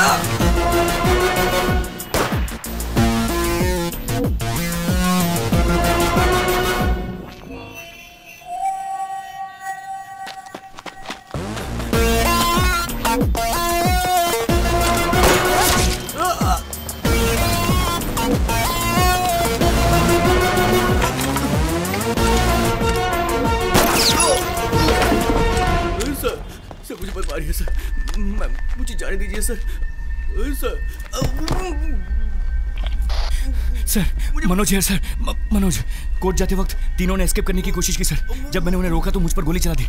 Sir Manoj है sir. म- Manoj court जाते वक्त तीनों ने एस्केप करने की कोशिश की सर। जब मैंने उन्हें रोका तो मुझ पर गोली चला दी।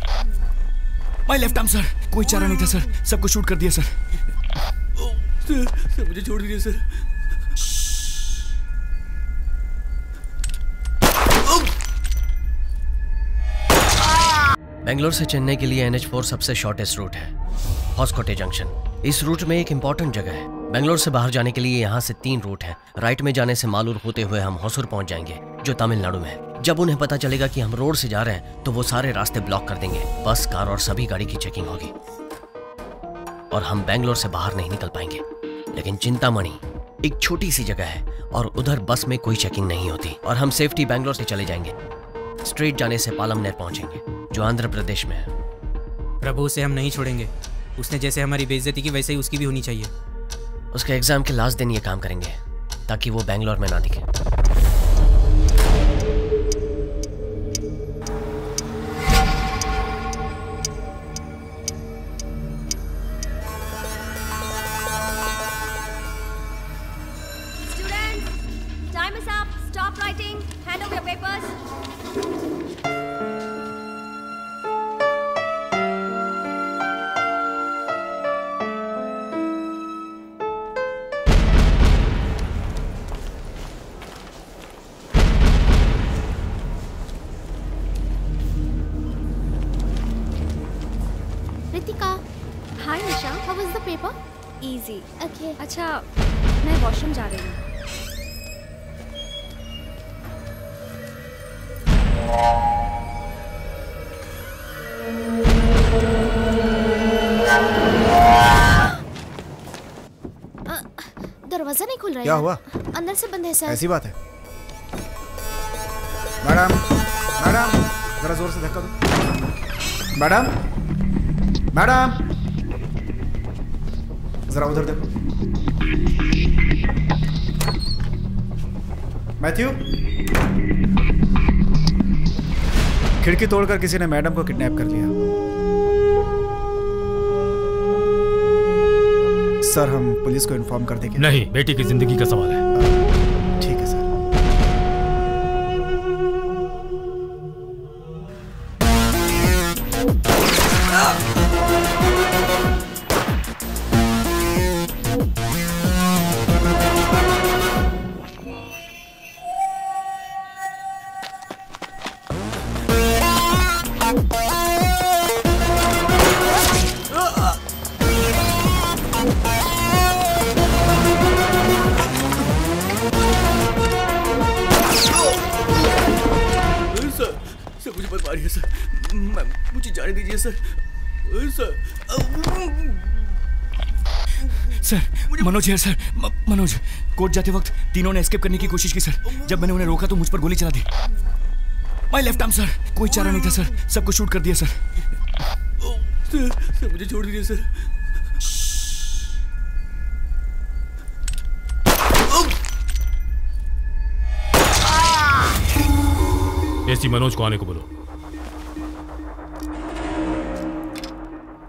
माय लेफ़्ट आर्म सर कोई चारा नहीं था सर। सबको शूट कर दिया सर। सर सर मुझे छोड़ दीजिए सर। बेंगलोर से चेन्नई के लिए एनएच फोर सबसे शॉर्टेस्ट रूट है। हॉस्कोटे जंक्शन। इस रूट में एक इंपॉर्टेंट जगह है। बेंगलोर से बाहर जाने के लिए यहाँ से तीन रूट हैं। राइट में जाने से मालूर होते हुए हम होसुर पहुँच जाएँगे, जो तमिलनाडु में है। जब उन्हें पता चलेगा कि हम रोड से जा रहे हैं तो वो सारे रास्ते ब्लॉक कर देंगे। बस, कार और सभी गाड़ी की चेकिंग होगी। और हम बेंगलोर से बाहर नहीं निकल पाएँगे। लेकिन चिंतामणि एक छोटी सी जगह है, और उधर बस में कोई चेकिंग नहीं होती। और हम सेफ्टी बेंगलोर से चले जाएँगे। स्ट्रेट जाने से पालमनेर पहुँचेंगे, जो आंध्र प्रदेश में है। प्रभु उसे हम नहीं छोड़ेंगे। उसने जैसे हमारी बेइज्जती की, वैसे ही उसकी भी होनी चाहिए। उसके एग्ज़ाम के लास्ट दिन ये काम करेंगे, ताकि वो बैंगलोर में ना दिखे। क्या हुआ? अंदर से बंद है सर। ऐसी बात है। मैडम मैडम जरा ज़ोर से धक्का दो। Madam madam. जरा उधर देखो। मैथ्यू? खिड़की तोड़कर किसी ने मैडम को किडनैप कर लिया सर हम पुलिस को इन्फॉर्म कर देंगे। नहीं बेटी की ज़िंदगी का सवाल है। मनोज है सर। म- मनोज कोर्ट जाते वक्त तीनों ने एस्केप करने की कोशिश की सर। जब मैंने उन्हें रोका तो मुझ पर गोली चला दी। माय लेफ़्ट आर्म सर कोई चारा नहीं था सर। सबको शूट कर दिया सर सर। सर मुझे छोड़ दीजिए सर। एसी मनोज को आने को बोलो।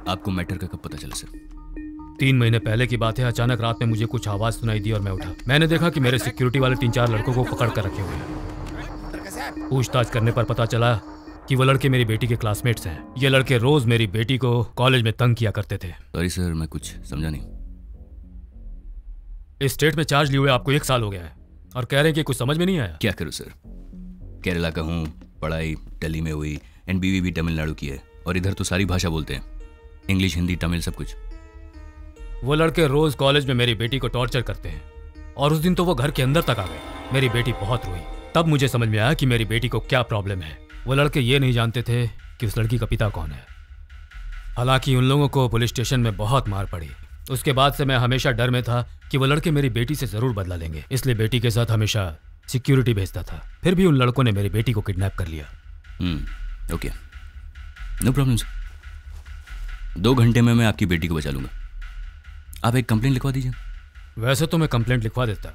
आपको मैटर का कब पता चला सर? तीन महीने पहले की बात है अचानक रात में मुझे कुछ आवाज़ सुनाई दी और मैं उठा। मैंने देखा कि मेरे सिक्योरिटी वाले तीन चार लड़कों को पकड़ कर रखे हुए हैं। पूछताछ करने पर पता चला कि वो लड़के मेरी बेटी के क्लासमेट्स हैं। ये लड़के रोज मेरी बेटी को कॉलेज में तंग किया करते थे। सॉरी सर मैं कुछ समझा नहीं इस स्टेट में चार्ज लिए हुए आपको एक साल हो गया है और कह रहे हैं कि कुछ समझ में नहीं आया। क्या करूँ सर केरला का हूँ पढ़ाई दिल्ली में हुई एंड बीवी भी तमिलनाडु की है और इधर तो सारी भाषा बोलते हैं। इंग्लिश हिंदी तमिल सब कुछ। वो लड़के रोज कॉलेज में मेरी बेटी को टॉर्चर करते हैं। और उस दिन तो वो घर के अंदर तक आ गए। मेरी बेटी बहुत रोई। तब मुझे समझ में आया कि मेरी बेटी को क्या प्रॉब्लम है। वो लड़के ये नहीं जानते थे कि उस लड़की का पिता कौन है। हालाँकि उन लोगों को पुलिस स्टेशन में बहुत मार पड़ी। उसके बाद से मैं हमेशा डर में था कि वो लड़के मेरी बेटी से ज़रूर बदला लेंगे। इसलिए बेटी के साथ हमेशा सिक्योरिटी भेजता था। फिर भी उन लड़कों ने मेरी बेटी को किडनैप कर लिया। ओके नो प्रॉब्लम दो घंटे में मैं आपकी बेटी को बचा लूँगा। आप एक कंप्लेंट लिखवा दीजिए। वैसे तो मैं कंप्लेंट लिखवा देता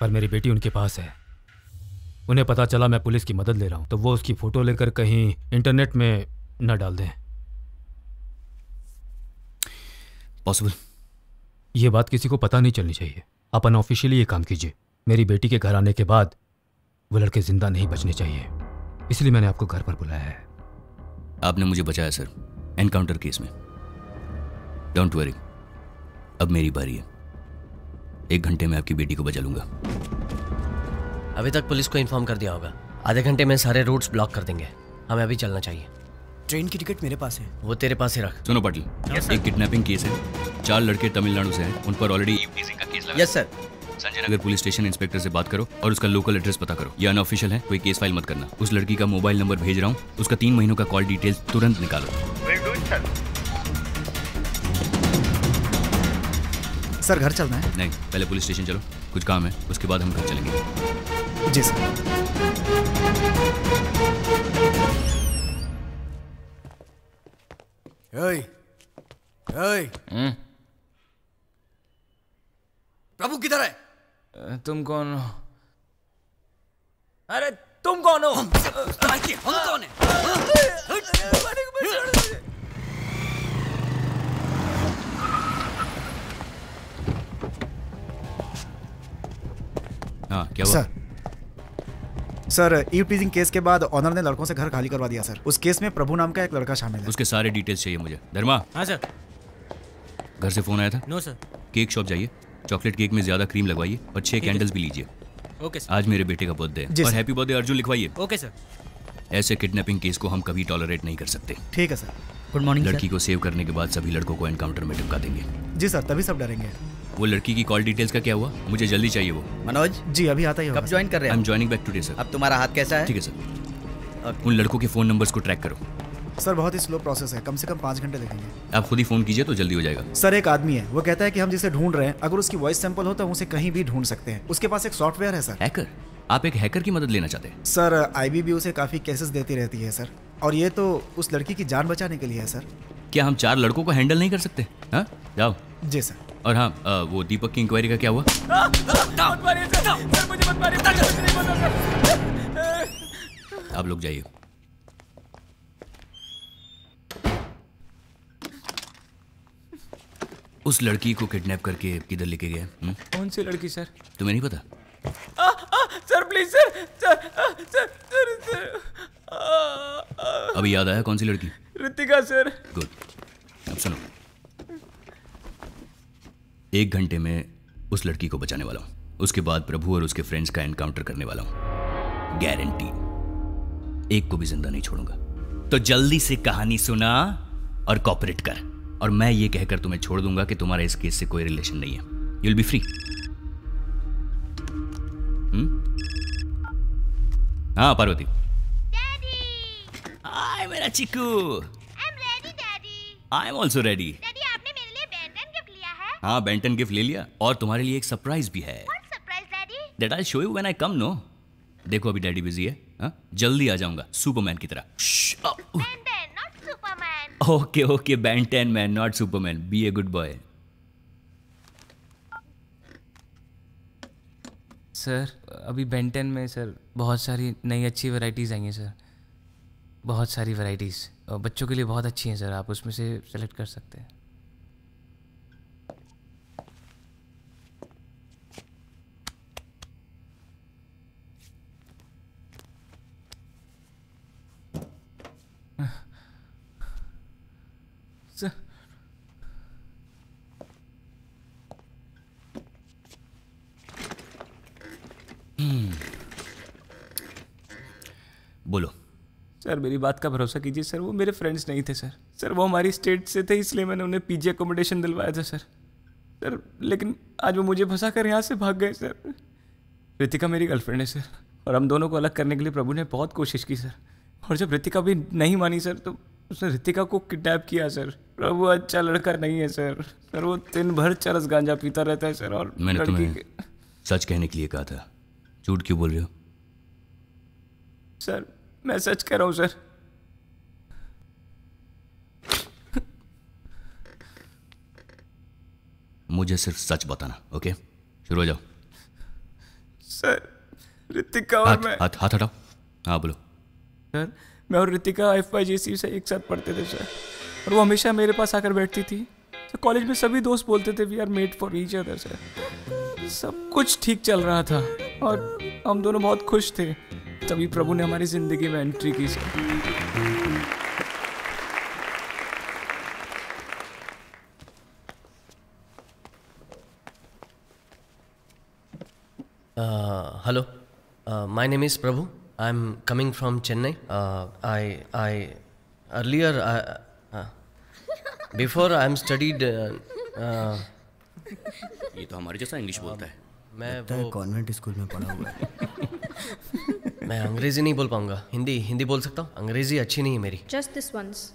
पर मेरी बेटी उनके पास है। उन्हें पता चला मैं पुलिस की मदद ले रहा हूँ तो वो उसकी फ़ोटो लेकर कहीं इंटरनेट में न डाल दें। पॉसिबल ये बात किसी को पता नहीं चलनी चाहिए। आप अनऑफिशियली ये काम कीजिए। मेरी बेटी के घर आने के बाद वो लड़के ज़िंदा नहीं बचने चाहिए। इसलिए मैंने आपको घर पर बुलाया है। आपने मुझे बचाया सर। एनकाउंटर केस में। डोंट वरी अब मेरी बारी है। एक घंटे में आपकी बेटी को बचा लूँगा। अभी तक पुलिस को इन्फॉर्म कर दिया होगा। आधे घंटे में सारे रूट्स ब्लॉक कर देंगे। हमें अभी चलना चाहिए। ट्रेन की टिकट मेरे पास है। वो तेरे पास ही रख। सुनो पाटिल एक किडनैपिंग केस है। चार लड़के तमिलनाडु से हैं। उन पर ऑलरेडी का केस लगा। Yes sir Sanjay Nagar police station inspector से बात करो और उसका लोकल एड्रेस पता करो। ये अनऑफिशियल है कोई केस फ़ाइल मत करना। उस लड़की का मोबाइल नंबर भेज रहा हूँ। उसका तीन महीनों का कॉल डिटेल तुरंत निकालो। सर घर चलना है। नहीं पहले पुलिस स्टेशन चलो। कुछ काम है उसके बाद हम घर चलेंगे। जी सर। ओए प्रभु किधर है? तुम कौन हो? अरे तुम कौन हो? हम कौन है। हाँ क्या हुआ? Sir. Sir eve teasing case के बाद ऑनर ने लड़कों से घर खाली करवा दिया सर। उस केस में प्रभु नाम का एक लड़का शामिल है। उसके सारे डिटेल्स चाहिए मुझे। धर्मा? हाँ सर। घर से फ़ोन आया था? No sir. केक शॉप जाइए। चॉकलेट केक में ज़्यादा क्रीम लगवाइए और छह कैंडल्स भी लीजिए। Okay sir. आज मेरे बेटे का बर्थडे है। और happy birthday Arjun लिखवाइए। Okay sir. ऐसे किडनैपिंग केस को हम कभी टॉलरेट नहीं कर सकते। ठीक है सर। गुड मॉर्निंग लड़की को सेव करने के बाद सभी लड़कों को एनकाउंटर में टिपका देंगे। जी सर तभी सब डरेंगे। वो लड़की की कॉल डिटेल्स का क्या हुआ? मुझे जल्दी चाहिए वो। मनोज? जी अभी आता ही कब ज्वाइन कर रहे आई हो am joining back today sir अब तुम्हारा हाथ कैसा है? ठीक है सर उन लड़कों के फ़ोन नंबर्स को ट्रैक करो। सर बहुत ही स्लो प्रोसेस है। कम से कम पाँच घंटे लगेंगे आप खुद ही फ़ोन कीजिए तो जल्दी हो जाएगा। सर एक आदमी है। वो कहता है कि हम जिसे ढूंढ रहे हैं अगर उसकी वॉइस सैंपल हो तो हम उसे कहीं भी ढूंढ सकते हैं। उसके पास एक सॉफ्टवेयर है सर। हैकर आप एक हैकर की मदद लेना चाहते हैं? सर आईबी उसे काफ़ी केसेस देती रहती है सर। और ये तो उस लड़की की जान बचाने के लिए है सर। क्या हम चार लड़कों को हैंडल नहीं कर सकते? हाँ? जाओ। जी सर। और हाँ वो दीपक की इंक्वायरी का क्या हुआ? आप लोग जाइए। उस लड़की को किडनैप करके किधर लेके गए हम्म? कौन सी लड़की सर? तुम्हें नहीं पता? Sir please sir sir sir sir sir अभी याद आया कौन सी लड़की? ऋतिका सर। गुड अब सुनो। एक घंटे में उस लड़की को बचाने वाला हूँ। उसके बाद प्रभु और उसके फ्रेंड्स का एनकाउंटर करने वाला हूँ। गारंटी एक को भी ज़िंदा नहीं छोड़ूँगा। तो जल्दी से कहानी सुना और कॉपरेट कर। और मैं ये कहकर तुम्हें छोड़ दूँगा कि तुम्हारा इस केस से कोई रिलेशन नहीं है। यूल बी फ्री हाँ पार्वती। हाय मेरा Chikku. I am also ready daddy आपने मेरे लिए बैंडन गिफ्ट लिया है बेंटन गिफ्ट ले लिया। और तुम्हारे लिए एक सरप्राइज़ भी है। That I show you when I come no देखो अभी डैडी बिज़ी है हाँ? जल्दी आ जाऊँगा सुपरमैन की तरह। Ben Ten not Superman okay okay Ben Ten man not Superman be a good boy sir अभी बेंटन में सर बहुत सारी नई अच्छी वैरायटीज़ आई हैं सर बहुत सारी वैरायटीज़ और बच्चों के लिए बहुत अच्छी हैं सर आप उसमें से सेलेक्ट कर सकते हैं सर बोलो सर मेरी बात का भरोसा कीजिए सर वो मेरे फ्रेंड्स नहीं थे सर। सर वो हमारी स्टेट से थे इसलिए मैंने उन्हें पीजी अकोमोडेशन दिलवाया था सर। सर लेकिन आज वो मुझे फंसा कर यहाँ से भाग गए सर। रितिका मेरी गर्लफ्रेंड है सर और हम दोनों को अलग करने के लिए प्रभु ने बहुत कोशिश की सर। और जब रितिका भी नहीं मानी सर तो उसने रितिका को किडनैप किया सर। प्रभु अच्छा लड़का नहीं है सर। सर वो दिन भर चरस गांजा पीता रहता है सर और मैंने तुम्हें सच कहने के लिए कहा था। झूठ क्यों बोल रहे हो? सर मैं सच कह रहा हूँ सर मुझे सिर्फ़ सच बताना ओके? शुरू हो जाओ। सर ऋतिका और मैं हाथ हाथ हटाओ। हाँ बोलो। सर मैं और ऋतिका एफ़ वाई से एक साथ पढ़ते थे सर। और वो हमेशा मेरे पास आकर बैठती थी। सर कॉलेज में सभी दोस्त बोलते थे we are made for each other sir सब कुछ ठीक चल रहा था और हम दोनों बहुत खुश थे। तभी प्रभु ने हमारी ज़िंदगी में एंट्री की। Hello my name is Prabhu I am coming from Chennai I I earlier before I am studied ये तो हमारे जैसा इंग्लिश बोलता है। मैं वो कॉन्वेंट स्कूल में पढ़ा हुआ है। मैं अंग्रेज़ी नहीं बोल पाऊँगा। हिंदी हिंदी बोल सकता हूँ। अंग्रेज़ी अच्छी नहीं है मेरी। जस्ट दिस वंस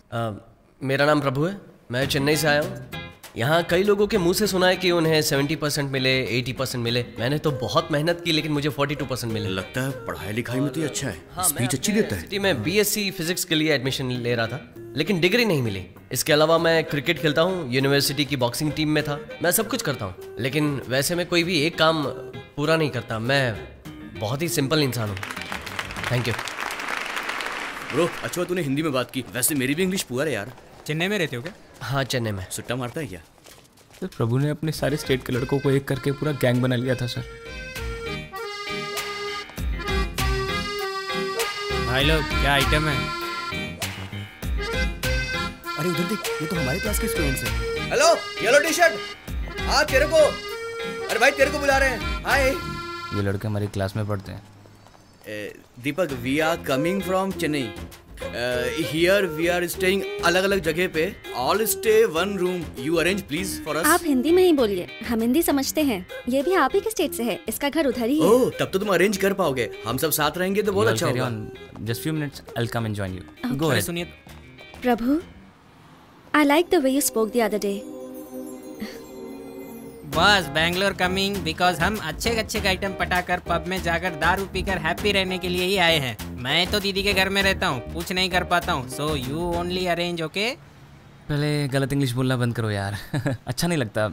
मेरा नाम प्रभु है। मैं चेन्नई से आया हूँ। यहाँ कई लोगों के मुँह से सुना है कि उन्हें 70 परसेंट मिले 80 परसेंट मिले। मैंने तो बहुत मेहनत की लेकिन मुझे 42 परसेंट मिले। लगता है पढ़ाई लिखाई में तो ये अच्छा है। हाँ, स्पीच अच्छी देता है। में बीएससी फिजिक्स के लिए एडमिशन ले रहा था लेकिन डिग्री नहीं मिली। इसके अलावा मैं क्रिकेट खेलता हूँ यूनिवर्सिटी की बॉक्सिंग टीम में था। मैं सब कुछ करता हूँ लेकिन वैसे मैं कोई भी एक काम पूरा नहीं करता। मैं बहुत ही सिंपल इंसान हूँ। थैंक यू ब्रो अच्छा तूने हिंदी में बात की। वैसे मेरी भी इंग्लिश पुअर है यार। चेन्नई में रहते हो क्या? हाँ चेन्नई में। सुट्टा मारता है क्या? सर प्रभु ने अपने सारे स्टेट के लड़कों को एक करके पूरा गैंग बना लिया था सर। भाई लोग क्या आइटम है? अरे उधर देख ये तो हमारे क्लास के स्टूडेंट्स हैं। हेलो येलो टी शर्ट हाँ तेरे को। अरे भाई तेरे को बुला रहे हैं। हाय ये लड़के हमारी क्लास में पढ़ते हैं। Deepak we are coming from Chennai here we are staying अलग अलग जगह पे। All stay one room you arrange please for आप हिंदी में ही बोलिए। हम हिंदी समझते हैं। ये भी आप ही के स्टेट से है। इसका घर उधर ही है। ओह तब तो तुम अरेंज कर पाओगे। हम सब साथ रहेंगे तो बहुत अच्छा होगा। Just few minutes I come and join you go ahead सुनिए। Prabhu I like the way you spoke the other day bus Bangalore coming because हम अच्छे अच्छे आइटम पटाकर पब में जाकर दारू पीकर हैप्पी रहने के लिए ही आए हैं। मैं तो दीदी के घर में रहता हूँ कुछ नहीं कर पाता हूँ। So you only arrange okay पहले गलत इंग्लिश बोलना बंद करो यार। अच्छा नहीं लगता।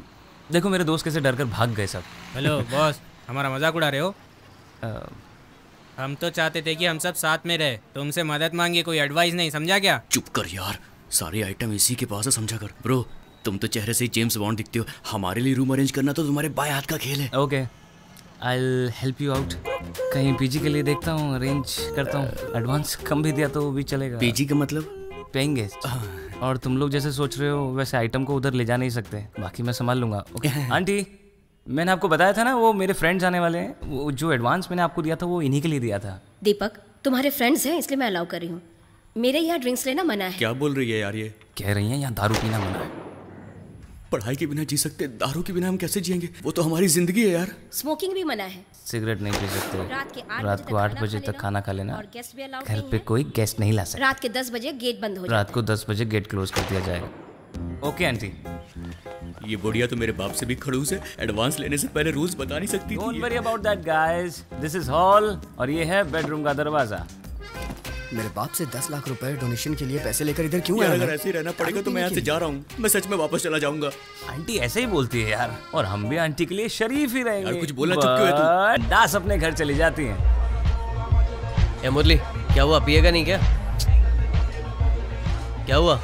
देखो मेरे दोस्त कैसे डर कर भाग गए सब। हेलो बॉस हमारा मज़ाक उड़ा रहे हो? अ, हम तो चाहते थे कि हम सब साथ में रहे। तुमसे मदद मांगे कोई एडवाइस नहीं समझा क्या? चुप कर यार। सारे आइटम इसी के पास है समझा कर। ब्रो तुम तो चेहरे से जेम्स बॉन्ड दिखते हो। हमारे लिए रूम अरेंज करना तो तुम्हारे बाएँ हाथ का खेल है। Okay I help you out कहीं पीजी के लिए देखता हूँ अरेंज करता हूँ। एडवांस कम भी दिया तो वो भी चलेगा। पीजी का मतलब? पेइंग गेस्ट और तुम लोग जैसे सोच रहे हो वैसे आइटम को उधर ले जा नहीं सकते। बाकी मैं संभाल लूँगा। ओके आंटी मैंने आपको बताया था ना वो मेरे फ्रेंड्स आने वाले हैं। वो जो एडवांस मैंने आपको दिया था वो इन्हीं के लिए दिया था। दीपक तुम्हारे फ्रेंड्स हैं इसलिए मैं अलाउ कर रही हूँ। मेरे यहाँ ड्रिंक्स लेना मना है। क्या बोल रही है यार ये? कह रही है यहाँ दारू पीना मना है। पढ़ाई के बिना जी सकते दारू के बिना हम कैसे जिएँगे? वो तो हमारी ज़िंदगी है यार। स्मोकिंग भी मना है। सिगरेट नहीं पी सकते। रात के रात को आठ बजे तक खाना खा लेना। और गेस्ट भी अलाउड घर पे कोई गेस्ट नहीं ला सकता। रात के दस बजे गेट बंद हो रात को दस बजे गेट क्लोज कर दिया जाएगा। ओके आंटी ये बुढ़िया तो मेरे बाप से भी खड़ूस है। एडवांस लेने से पहले रूल्स बता नहीं सकती don't worry about that guys this is hall और ये है बेडरूम का दरवाज़ा। मेरे बाप से दस लाख रुपए डोनेशन के लिए पैसे लेकर इधर क्यों आया अगर ऐसे ही रहना पड़ेगा तो मैं यहाँ से जा रहा हूँ। मैं सच में वापस चला जाऊँगा। आंटी ऐसे ही बोलती है यार और हम भी आंटी के लिए शरीफ ही रहेंगे। यार, कुछ बोलना चुप क्यों है तू? दास अपने घर चली जाती है। मुरली क्या हुआ? पिएगा नहीं क्या? क्या हुआ?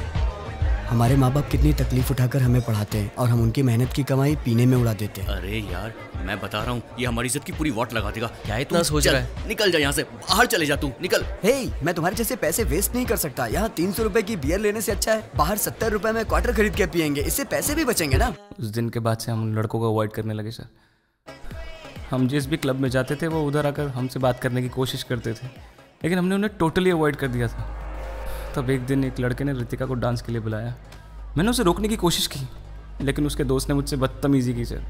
हमारे माँ बाप कितनी तकलीफ़ उठाकर हमें पढ़ाते हैं और हम उनकी मेहनत की कमाई पीने में उड़ा देते हैं। अरे यार मैं बता रहा हूँ ये हमारी इज़्ज़त की पूरी वाट लगा देगा। क्या इतना सोच रहा है? निकल जा यहाँ से बाहर चले जा तू निकल। हे मैं तुम्हारे जैसे पैसे वेस्ट नहीं कर सकता। यहाँ तीन सौ रूपए की बियर लेने से अच्छा है बाहर सत्तर रुपए में क्वार्टर खरीद के पियेंगे इससे पैसे भी बचेंगे ना। उस दिन के बाद से हम लड़कों को अवॉइड करने लगे सर हम जिस भी क्लब में जाते थे वो उधर आकर हमसे बात करने की कोशिश करते थे लेकिन हमने उन्हें टोटली अवॉइड कर दिया था। तब एक दिन एक लड़के ने रितिका को डांस के लिए बुलाया। मैंने उसे रोकने की कोशिश की लेकिन उसके दोस्त ने मुझसे बदतमीजी की सर।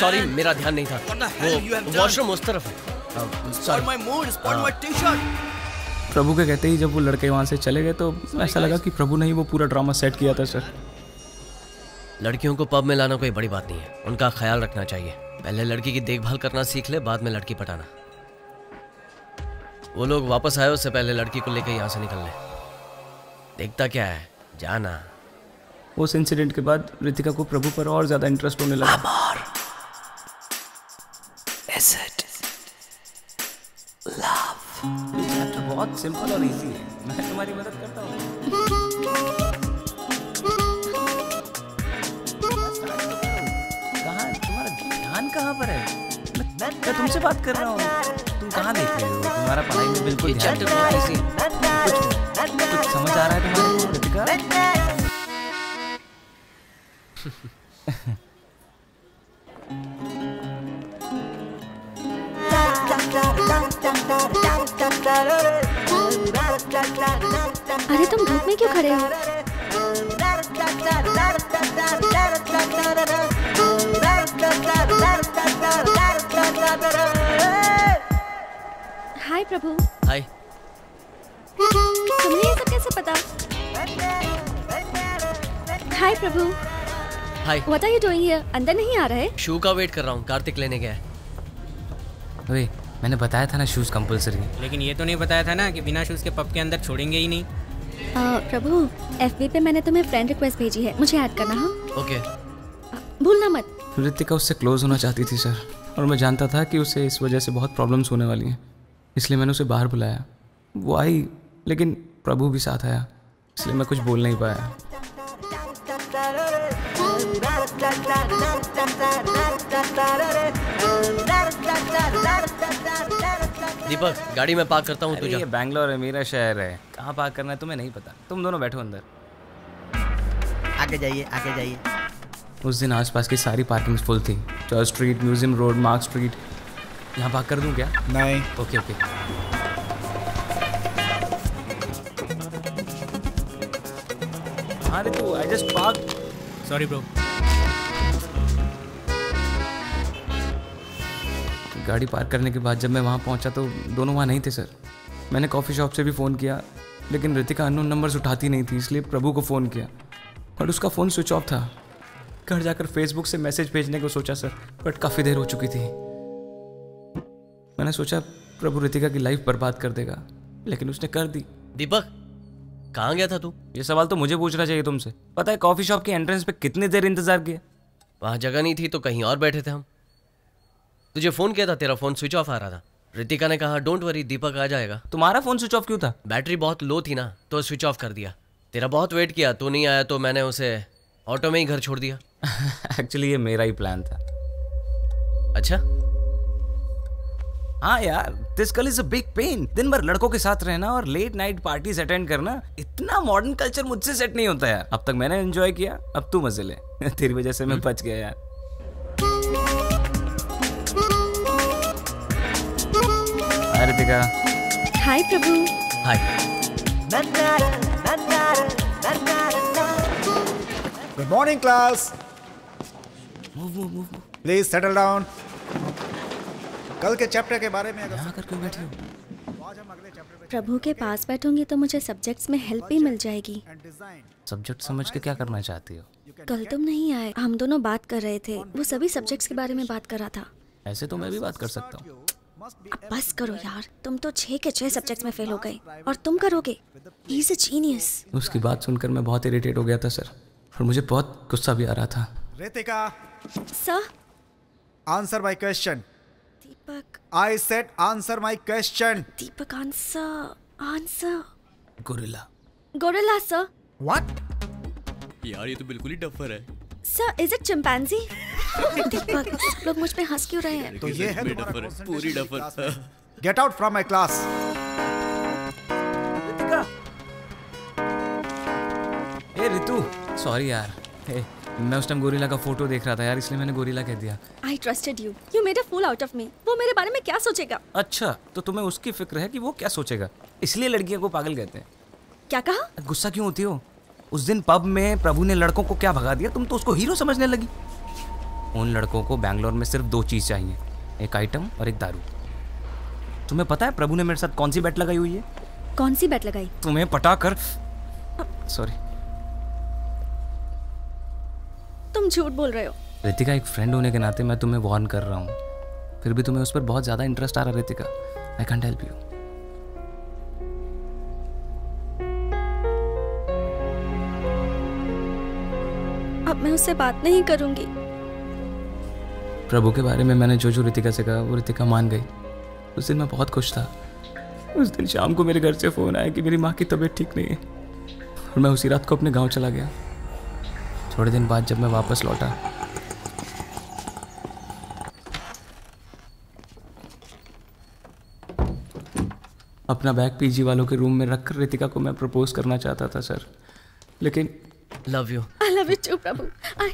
सॉरी मेरा ध्यान नहीं था। वो वॉशरूम उस तरफ़ है। Sorry my mood spot my T-shirt Prabhu के कहते ही जब वो लड़के वहाँ से चले गए तो ऐसा लगा कि प्रभु ने ही वो पूरा ड्रामा सेट किया था सर। लड़कियों को पब में लाना कोई बड़ी बात नहीं है। उनका ख्याल रखना चाहिए। पहले लड़की की देखभाल करना सीख ले बाद में लड़की पटाना। वो लोग वापस आए उससे पहले लड़की को लेकर यहाँ से निकल ले। देखता क्या है? जाना। उस इंसिडेंट के बाद रितिका को प्रभु पर और ज़्यादा इंटरेस्ट होने लगा। सिंपल और इजी है मैं तुम्हारी मदद करता हूँ कहाँ तुम्हारा ध्यान कहाँ पर है मैं, मैं तुमसे बात कर रहा हूँ तुम कहाँ देख रहे हो तुम्हारा पढ़ाई में बिल्कुल ध्यान नहीं कुछ कुछ समझ आ रहा है तुम्हारे को, रितिका अरे तुम धूप में क्यों खड़े हो? हाय प्रभु हाय तुम्हें ये सब कैसे पता? Hi Prabhu hi what are you doing here अंदर नहीं आ रहे? है शू का वेट कर रहा हूँ। कार्तिक लेने गया है। मैंने बताया था ना शूज़ कंपलसरी है लेकिन ये तो नहीं बताया था ना कि बिना शूज़ के पब के अंदर छोड़ेंगे ही नहीं आ, प्रभु एफबी पे मैंने तुम्हें फ्रेंड रिक्वेस्ट भेजी है मुझे ऐड करना हाँ ओके भूलना मत रितिका उससे क्लोज होना चाहती थी सर और मैं जानता था कि उसे इस वजह से बहुत प्रॉब्लम्स होने वाली हैं इसलिए मैंने उसे बाहर बुलाया वो आई लेकिन प्रभु भी साथ आया इसलिए मैं कुछ बोल नहीं पाया दीपक गाड़ी में पार्क करता हूँ तुझे ये बैंगलोर है मेरा शहर है। कहाँ पार्क करना है तुम्हें नहीं पता। तुम दोनों बैठो अंदर। आगे जाइए आगे जाइए। उस दिन आसपास की सारी पार्किंग्स फुल थी। Church street museum road mark street. यहाँ पार्क कर दूँ क्या? नहीं। Okay okay. हाँ तू I just park sorry bro गाड़ी पार्क करने के बाद जब मैं वहाँ पहुँचा तो दोनों वहाँ नहीं थे सर। मैंने कॉफ़ी शॉप से भी फ़ोन किया लेकिन रितिका अननोन नंबर्स उठाती नहीं थी इसलिए प्रभु को फ़ोन किया। बट उसका फ़ोन स्विच ऑफ़ था। घर जाकर फेसबुक से मैसेज भेजने को सोचा सर बट काफ़ी देर हो चुकी थी। मैंने सोचा प्रभु रितिका की लाइफ बर्बाद कर देगा लेकिन उसने कर दी। दीपक कहाँ गया था तू? ये सवाल तो मुझे पूछना चाहिए तुमसे। पता है कॉफ़ी शॉप की एंट्रेंस पे कितनी देर इंतज़ार किया? वहाँ जगह नहीं थी तो कहीं और बैठे थे हम। तुझे फ़ोन किया था तेरा फ़ोन स्विच ऑफ़ आ रहा था। रितिका ने कहा डोंट वरी दीपक आ जाएगा। तुम्हारा फ़ोन स्विच ऑफ़ क्यों था? बैटरी बहुत लो थी ना तो स्विच ऑफ़ कर दिया। तेरा बहुत वेट किया तू नहीं आया तो मैंने उसे ऑटो में ही घर छोड़ दिया। एक्चुअली ये मेरा ही प्लान था। अच्छा? हाँ यार दिस कल इज़ अ बिग पेन दिन भर लड़कों के साथ रहना और लेट नाइट पार्टीज़ अटेंड करना इतना मॉडर्न कल्चर मुझसे सेट नहीं होता यार। अब तक मैंने एंजॉय किया अब तू मज़े ले। तेरी वजह से मैं बच गया यार। Hi Ritika hi Prabhu hi good morning class please settle down कल के चैप्टर के बारे में अगर यहाँ करके बैठे हो? प्रभु के पास बैठूँगी तो मुझे सब्जेक्ट्स में हेल्प भी मिल जाएगी। सब्जेक्ट समझ के क्या करना चाहती हो? कल तुम नहीं आए हम दोनों बात कर रहे थे। वो सभी सब्जेक्ट्स के बारे में बात कर रहा था। ऐसे तो मैं भी बात कर सकता हूँ। अब बस करो यार तुम तो छह के छह सब्जेक्ट्स में फेल हो गए और तुम करोगे? इज़ अ जीनियस उसकी बात सुनकर मैं बहुत इरिटेट हो गया था सर और मुझे बहुत गुस्सा भी आ रहा था। Ritika sir answer my question Deepak I said answer my question Deepak answer answer gorilla gorilla sir what यार ये तो बिल्कुल ही डफर है। Sir is it chimpanzee Deepak लोग मुझ पे हंस क्यों रहे हैं? तो ये है डफर पूरी duffer. Get out from my class A Ritu. Sorry यार। ए, मैं उस टाइम गोरिल्ला का फ़ोटो देख रहा था यार इसलिए मैंने गोरिल्ला कह दिया। I trusted you you made a fool out of me वो मेरे बारे में क्या सोचेगा? अच्छा तो तुम्हें उसकी फ़िक्र है कि वो क्या सोचेगा? इसलिए लड़कियों को पागल कहते हैं। क्या कहा? गुस्सा क्यों होती हो? उस दिन पब में प्रभु ने लड़कों को क्या भगा दिया? तुम तो उसको हीरो समझने लगी। उन लड़कों को बैंगलोर में सिर्फ़ दो चीज़ चाहिए एक आइटम और एक दारू। तुम्हें पता है प्रभु ने मेरे साथ कौन सी बेट लगाई हुई है? कौन सी बेट लगाई? तुम्हें पटा कर सॉरी तुम झूठ बोल रहे हो। रितिका एक फ्रेंड होने के नाते मैं तुम्हें वार्न कर रहा हूँ। फिर भी तुम्हें उस पर बहुत ज़्यादा इंटरेस्ट आ रहा है Ritika. I can't help you अब मैं उससे बात नहीं करूँगी। प्रभु के बारे में मैंने जो जो रितिका से कहा, वो रितिका मान गई। उस दिन मैं बहुत खुश था। उस दिन शाम को मेरे घर से फ़ोन आया कि मेरी माँ की तबीयत ठीक नहीं है और मैं उसी रात को अपने गाँव चला गया। थोड़े दिन बाद जब मैं वापस लौटा। अपना बैग पीजी वालों के रूम में रखकर रितिका को मैं प्रपोज करना चाहता था, सर। लेकिन love you I love you too Prabhu I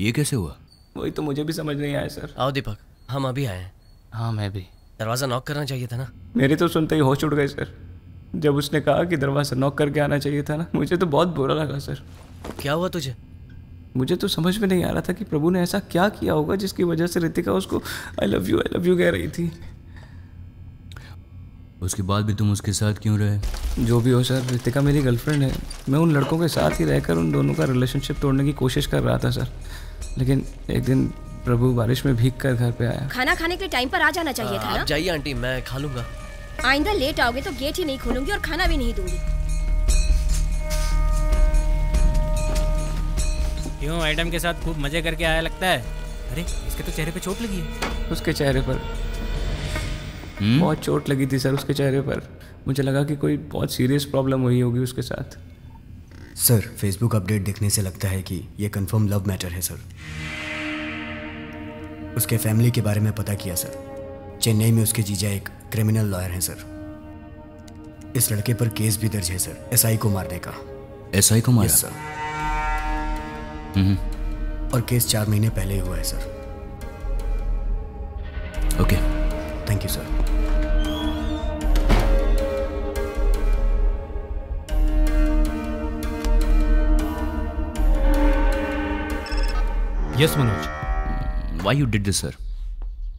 ये कैसे हुआ? वही तो मुझे भी समझ नहीं आया सर। आओ दीपक। हम अभी आए हैं। हाँ मैं भी। दरवाज़ा नॉक करना चाहिए था ना? मेरे तो सुनते ही होश उड़ गए सर। जब उसने कहा कि दरवाज़ा नॉक करके आना चाहिए था ना मुझे तो बहुत बुरा लगा सर। क्या हुआ तुझे? मुझे तो समझ में नहीं आ रहा था कि प्रभु ने ऐसा क्या किया होगा जिसकी वजह से रितिका उसको I love you I love you कह रही थी। उसके बाद भी तुम उसके साथ क्यों रहे? जो भी हो सर रितिका मेरी गर्लफ्रेंड है। मैं उन लड़कों के साथ ही रहकर उन दोनों का रिलेशनशिप तोड़ने की कोशिश कर रहा था सर। लेकिन एक दिन प्रभु बारिश में भीग कर घर पे आया। खाना खाने के टाइम पर आ जाना चाहिए था आप ना? जाइए आंटी मैं खा लूँगा। आइंदा लेट आओगे तो गेट ही नहीं खोलूँगी और खाना भी नहीं दूँगी। क्यों? आइटम के साथ खूब मज़े करके आया लगता है। अरे इसके तो चेहरे पे चोट लगी है। उसके चेहरे पर बहुत चोट लगी थी सर उसके चेहरे पर। मुझे लगा कि कोई बहुत सीरियस प्रॉब्लम हुई होगी उसके साथ। सर फेसबुक अपडेट देखने से लगता है कि ये कंफर्म लव मैटर है सर। उसके फैमिली के बारे में पता किया सर। चेन्नई में उसके जीजा एक क्रिमिनल लॉयर हैं सर। इस लड़के पर केस भी दर्ज है सर एसआई को मारने का। एसआई को मारा? सर। और केस चार महीने पहले ही हुआ है sir. Okay thank you sir yes Manoj why you did this sir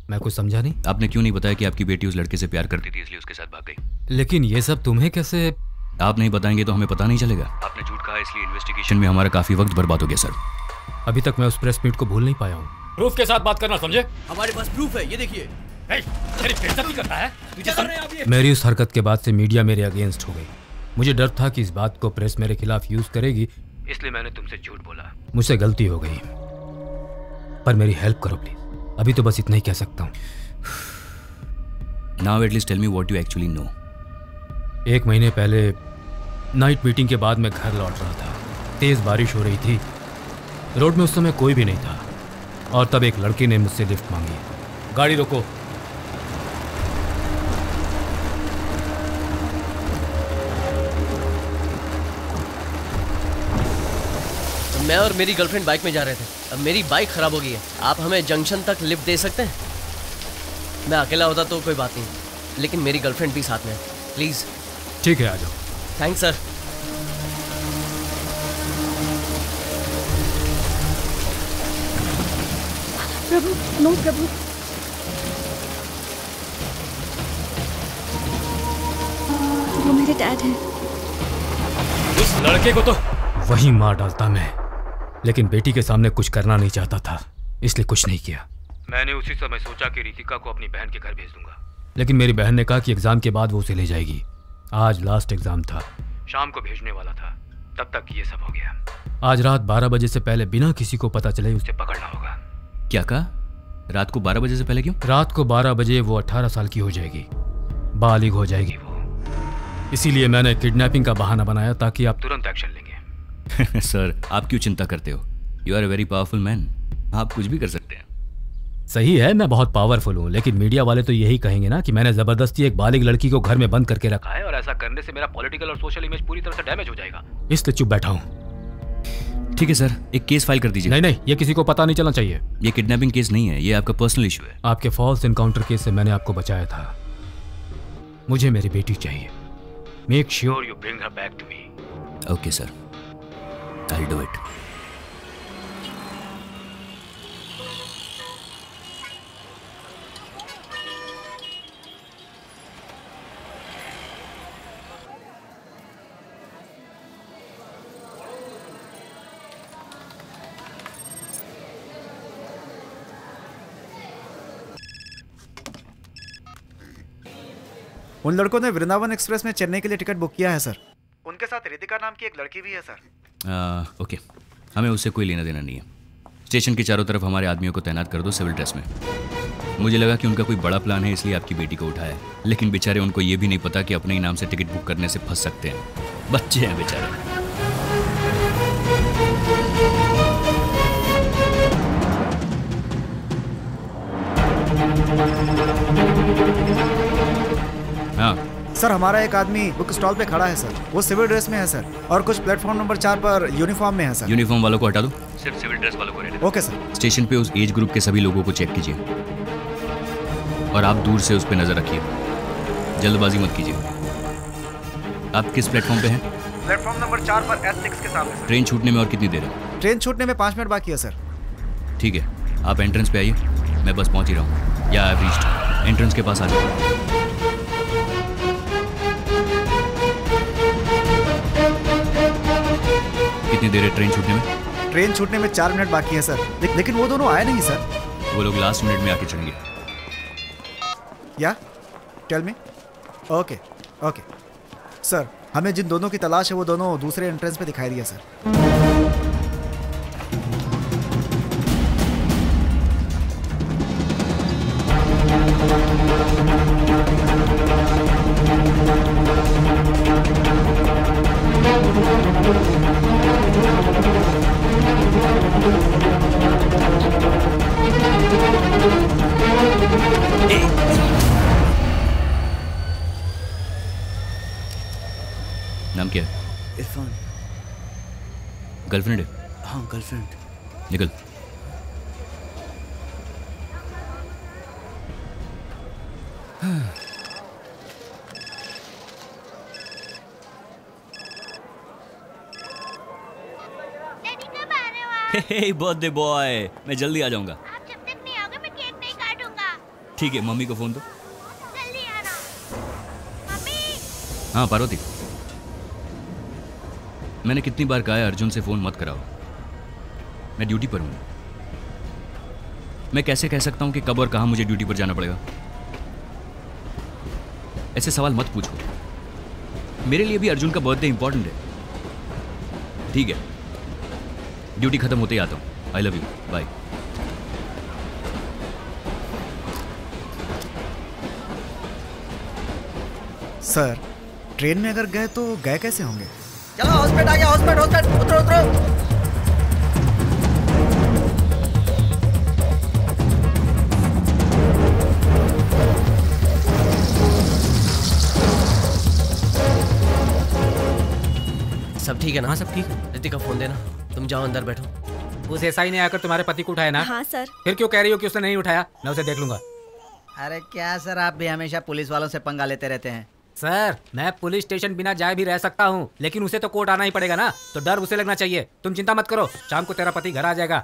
मैं कुछ समझा नहीं। आपने क्यों नहीं बताया कि आपकी बेटी उस लड़के से प्यार करती थी इसलिए उसके साथ भाग गई? लेकिन ये सब तुम्हें कैसे आप नहीं बताएँगे तो हमें पता नहीं चलेगा। आपने झूठ कहा इसलिए इन्वेस्टिगेशन में हमारा काफ़ी वक्त बर्बाद हो गया सर अभी तक मैं उस प्रेस मीट को भूल नहीं पाया हूँ। प्रूफ के साथ बात करना समझे? हमारे पास प्रूफ है ये देखिए। करता है? मेरी उस हरकत के बाद से मीडिया मेरे अगेंस्ट हो गई। मुझे डर था कि इस बात को प्रेस मेरे खिलाफ यूज़ करेगी। इसलिए मैंने तुमसे झूठ बोला। मुझसे गलती हो गई। पर मेरी हेल्प करो प्लीज़ अभी तो बस इतना ही कह सकता हूँ। Now at least tell me what you actually know एक महीने पहले नाइट मीटिंग के बाद मैं घर लौट रहा था। तेज बारिश हो रही थी। रोड में उस समय कोई भी नहीं था। और तब एक लड़की ने मुझसे लिफ्ट मांगी। गाड़ी रोको। मैं और मेरी गर्लफ्रेंड बाइक में जा रहे थे। अब मेरी बाइक खराब हो गई है। आप हमें जंक्शन तक लिफ्ट दे सकते हैं? मैं अकेला होता तो कोई बात नहीं। लेकिन मेरी गर्लफ्रेंड भी साथ में है। प्लीज़ ठीक है आ जाओ। Thanks sir Prabhu no Prabhu. वो मेरे डैड हैं। उस लड़के को तो वही मार डालता मैं। लेकिन बेटी के सामने कुछ करना नहीं चाहता था इसलिए कुछ नहीं किया। मैंने उसी समय सोचा कि रितिका को अपनी बहन के घर भेज दूँगा। लेकिन मेरी बहन ने कहा कि एग्ज़ाम के बाद वो उसे ले जाएगी। आज लास्ट एग्ज़ाम था। शाम को भेजने वाला था। तब तक ये सब हो गया। आज रात 12 बजे से पहले बिना किसी को पता चले उसे पकड़ना होगा। क्या कहा? रात को 12 बजे से पहले क्यों? रात को 12 बजे वो 18 साल की हो जाएगी। बालिग हो जाएगी वो। इसीलिए मैंने किडनैपिंग का बहाना बनाया ताकि आप तुरंत एक्शन लेंगे सर आप क्यों चिंता करते हो? You are a very powerful man आप कुछ भी कर सकते हैं। सही है मैं बहुत पावरफुल हूँ लेकिन मीडिया वाले तो यही कहेंगे ना कि मैंने ज़बरदस्ती एक बालिग लड़की को घर में बंद करके रखा है और ऐसा करने से मेरा पॉलिटिकल और सोशल इमेज पूरी तरह से डैमेज हो जाएगा। इसलिए चुप बैठा हूँ। ठीक है सर एक केस फ़ाइल कर दीजिए। नहीं नहीं ये किसी को पता नहीं चलना चाहिए। ये किडनैपिंग केस नहीं है ये आपका पर्सनल इशू है। आपके फॉल्स इनकाउंटर केस से मैंने आपको बचाया था। मुझे मेरी बेटी चाहिए। Make sure you bring her back to me okay sir I do it उन लड़कों ने वृंदावन एक्सप्रेस में चेन्नई के लिए टिकट बुक किया है सर। उनके साथ रितिका नाम की एक लड़की भी है सर। ओके। हमें उससे कोई लेना देना नहीं है। स्टेशन के चारों तरफ़ हमारे आदमियों को तैनात कर दो सिविल ड्रेस में। मुझे लगा कि उनका कोई बड़ा प्लान है, इसलिए आपकी बेटी को उठाया। लेकिन बेचारे, उनको ये भी नहीं पता कि अपने ही नाम से टिकट बुक करने से फंस सकते हैं। बच्चे हैं बेचारे। हाँ। सर हमारा एक आदमी बुक स्टॉल पे खड़ा है सर। वो सिविल ड्रेस में है सर और कुछ प्लेटफॉर्म नंबर चार पर यूनिफॉर्म में है सर। यूनिफॉर्म वालों को हटा दो। सिर्फ़ सिविल ड्रेस वालों को रहने ओके सर स्टेशन पे उस एज ग्रुप के सभी लोगों को चेक कीजिए। और आप दूर से उस पर नज़र रखिए। जल्दबाजी मत कीजिए। आप किस प्लेटफॉर्म पे हैं? प्लेटफॉर्म नंबर चार पर एस सिक्स के सामने ट्रेन छूटने में और कितनी देर है? ट्रेन छूटने में पाँच मिनट बाकी है सर। ठीक है। आप एंट्रेंस पे आइए। मैं बस पहुँच ही रहा हूँ। या आई रीच्ड एंट्रेंस के पास आ जाओ कितनी देर है ट्रेन छूटने में? ट्रेन छूटने में चार मिनट बाकी है सर ले, लेकिन वो दोनों आए नहीं सर वो लोग लास्ट मिनट में आके चढ़ेंगे। या? Tell me okay okay sir हमें जिन दोनों की तलाश है वो दोनों दूसरे एंट्रेंस पे दिखाई दिया सर गर्लफ्रेंड है? हाँ गर्लफ्रेंड। निकल। बर्थडे बॉय मैं जल्दी आ जाऊँगा। ठीक है मम्मी को फ़ोन दो। जल्दी आना। मम्मी। हाँ पार्वती। मैंने कितनी बार कहा है, अर्जुन से फ़ोन मत कराओ। मैं ड्यूटी पर हूँ। मैं कैसे कह सकता हूँ कि कब और कहाँ मुझे ड्यूटी पर जाना पड़ेगा? ऐसे सवाल मत पूछो। मेरे लिए भी अर्जुन का बर्थडे इंपॉर्टेंट है। ठीक है। ड्यूटी खत्म होते ही आता हूँ। I love you bye sir, train में अगर गए तो गए कैसे होंगे? चलो हॉस्पिटल आ गया हॉस्पिटल हॉस्पिटल उतरो उतरो। सब ठीक है ना? सब ठीक है? रितिका फ़ोन देना। तुम जाओ अंदर बैठो। उस एसआई ने आकर तुम्हारे पति को उठाया ना? हाँ सर। फिर क्यों कह रही हो कि उसने नहीं उठाया? मैं उसे देख लूँगा। अरे क्या सर? आप भी हमेशा पुलिस वालों से पंगा लेते रहते हैं। सर मैं पुलिस स्टेशन बिना जाए भी रह सकता हूँ लेकिन उसे तो कोर्ट आना ही पड़ेगा ना? तो डर उसे लगना चाहिए। तुम चिंता मत करो शाम को तेरा पति घर आ जाएगा।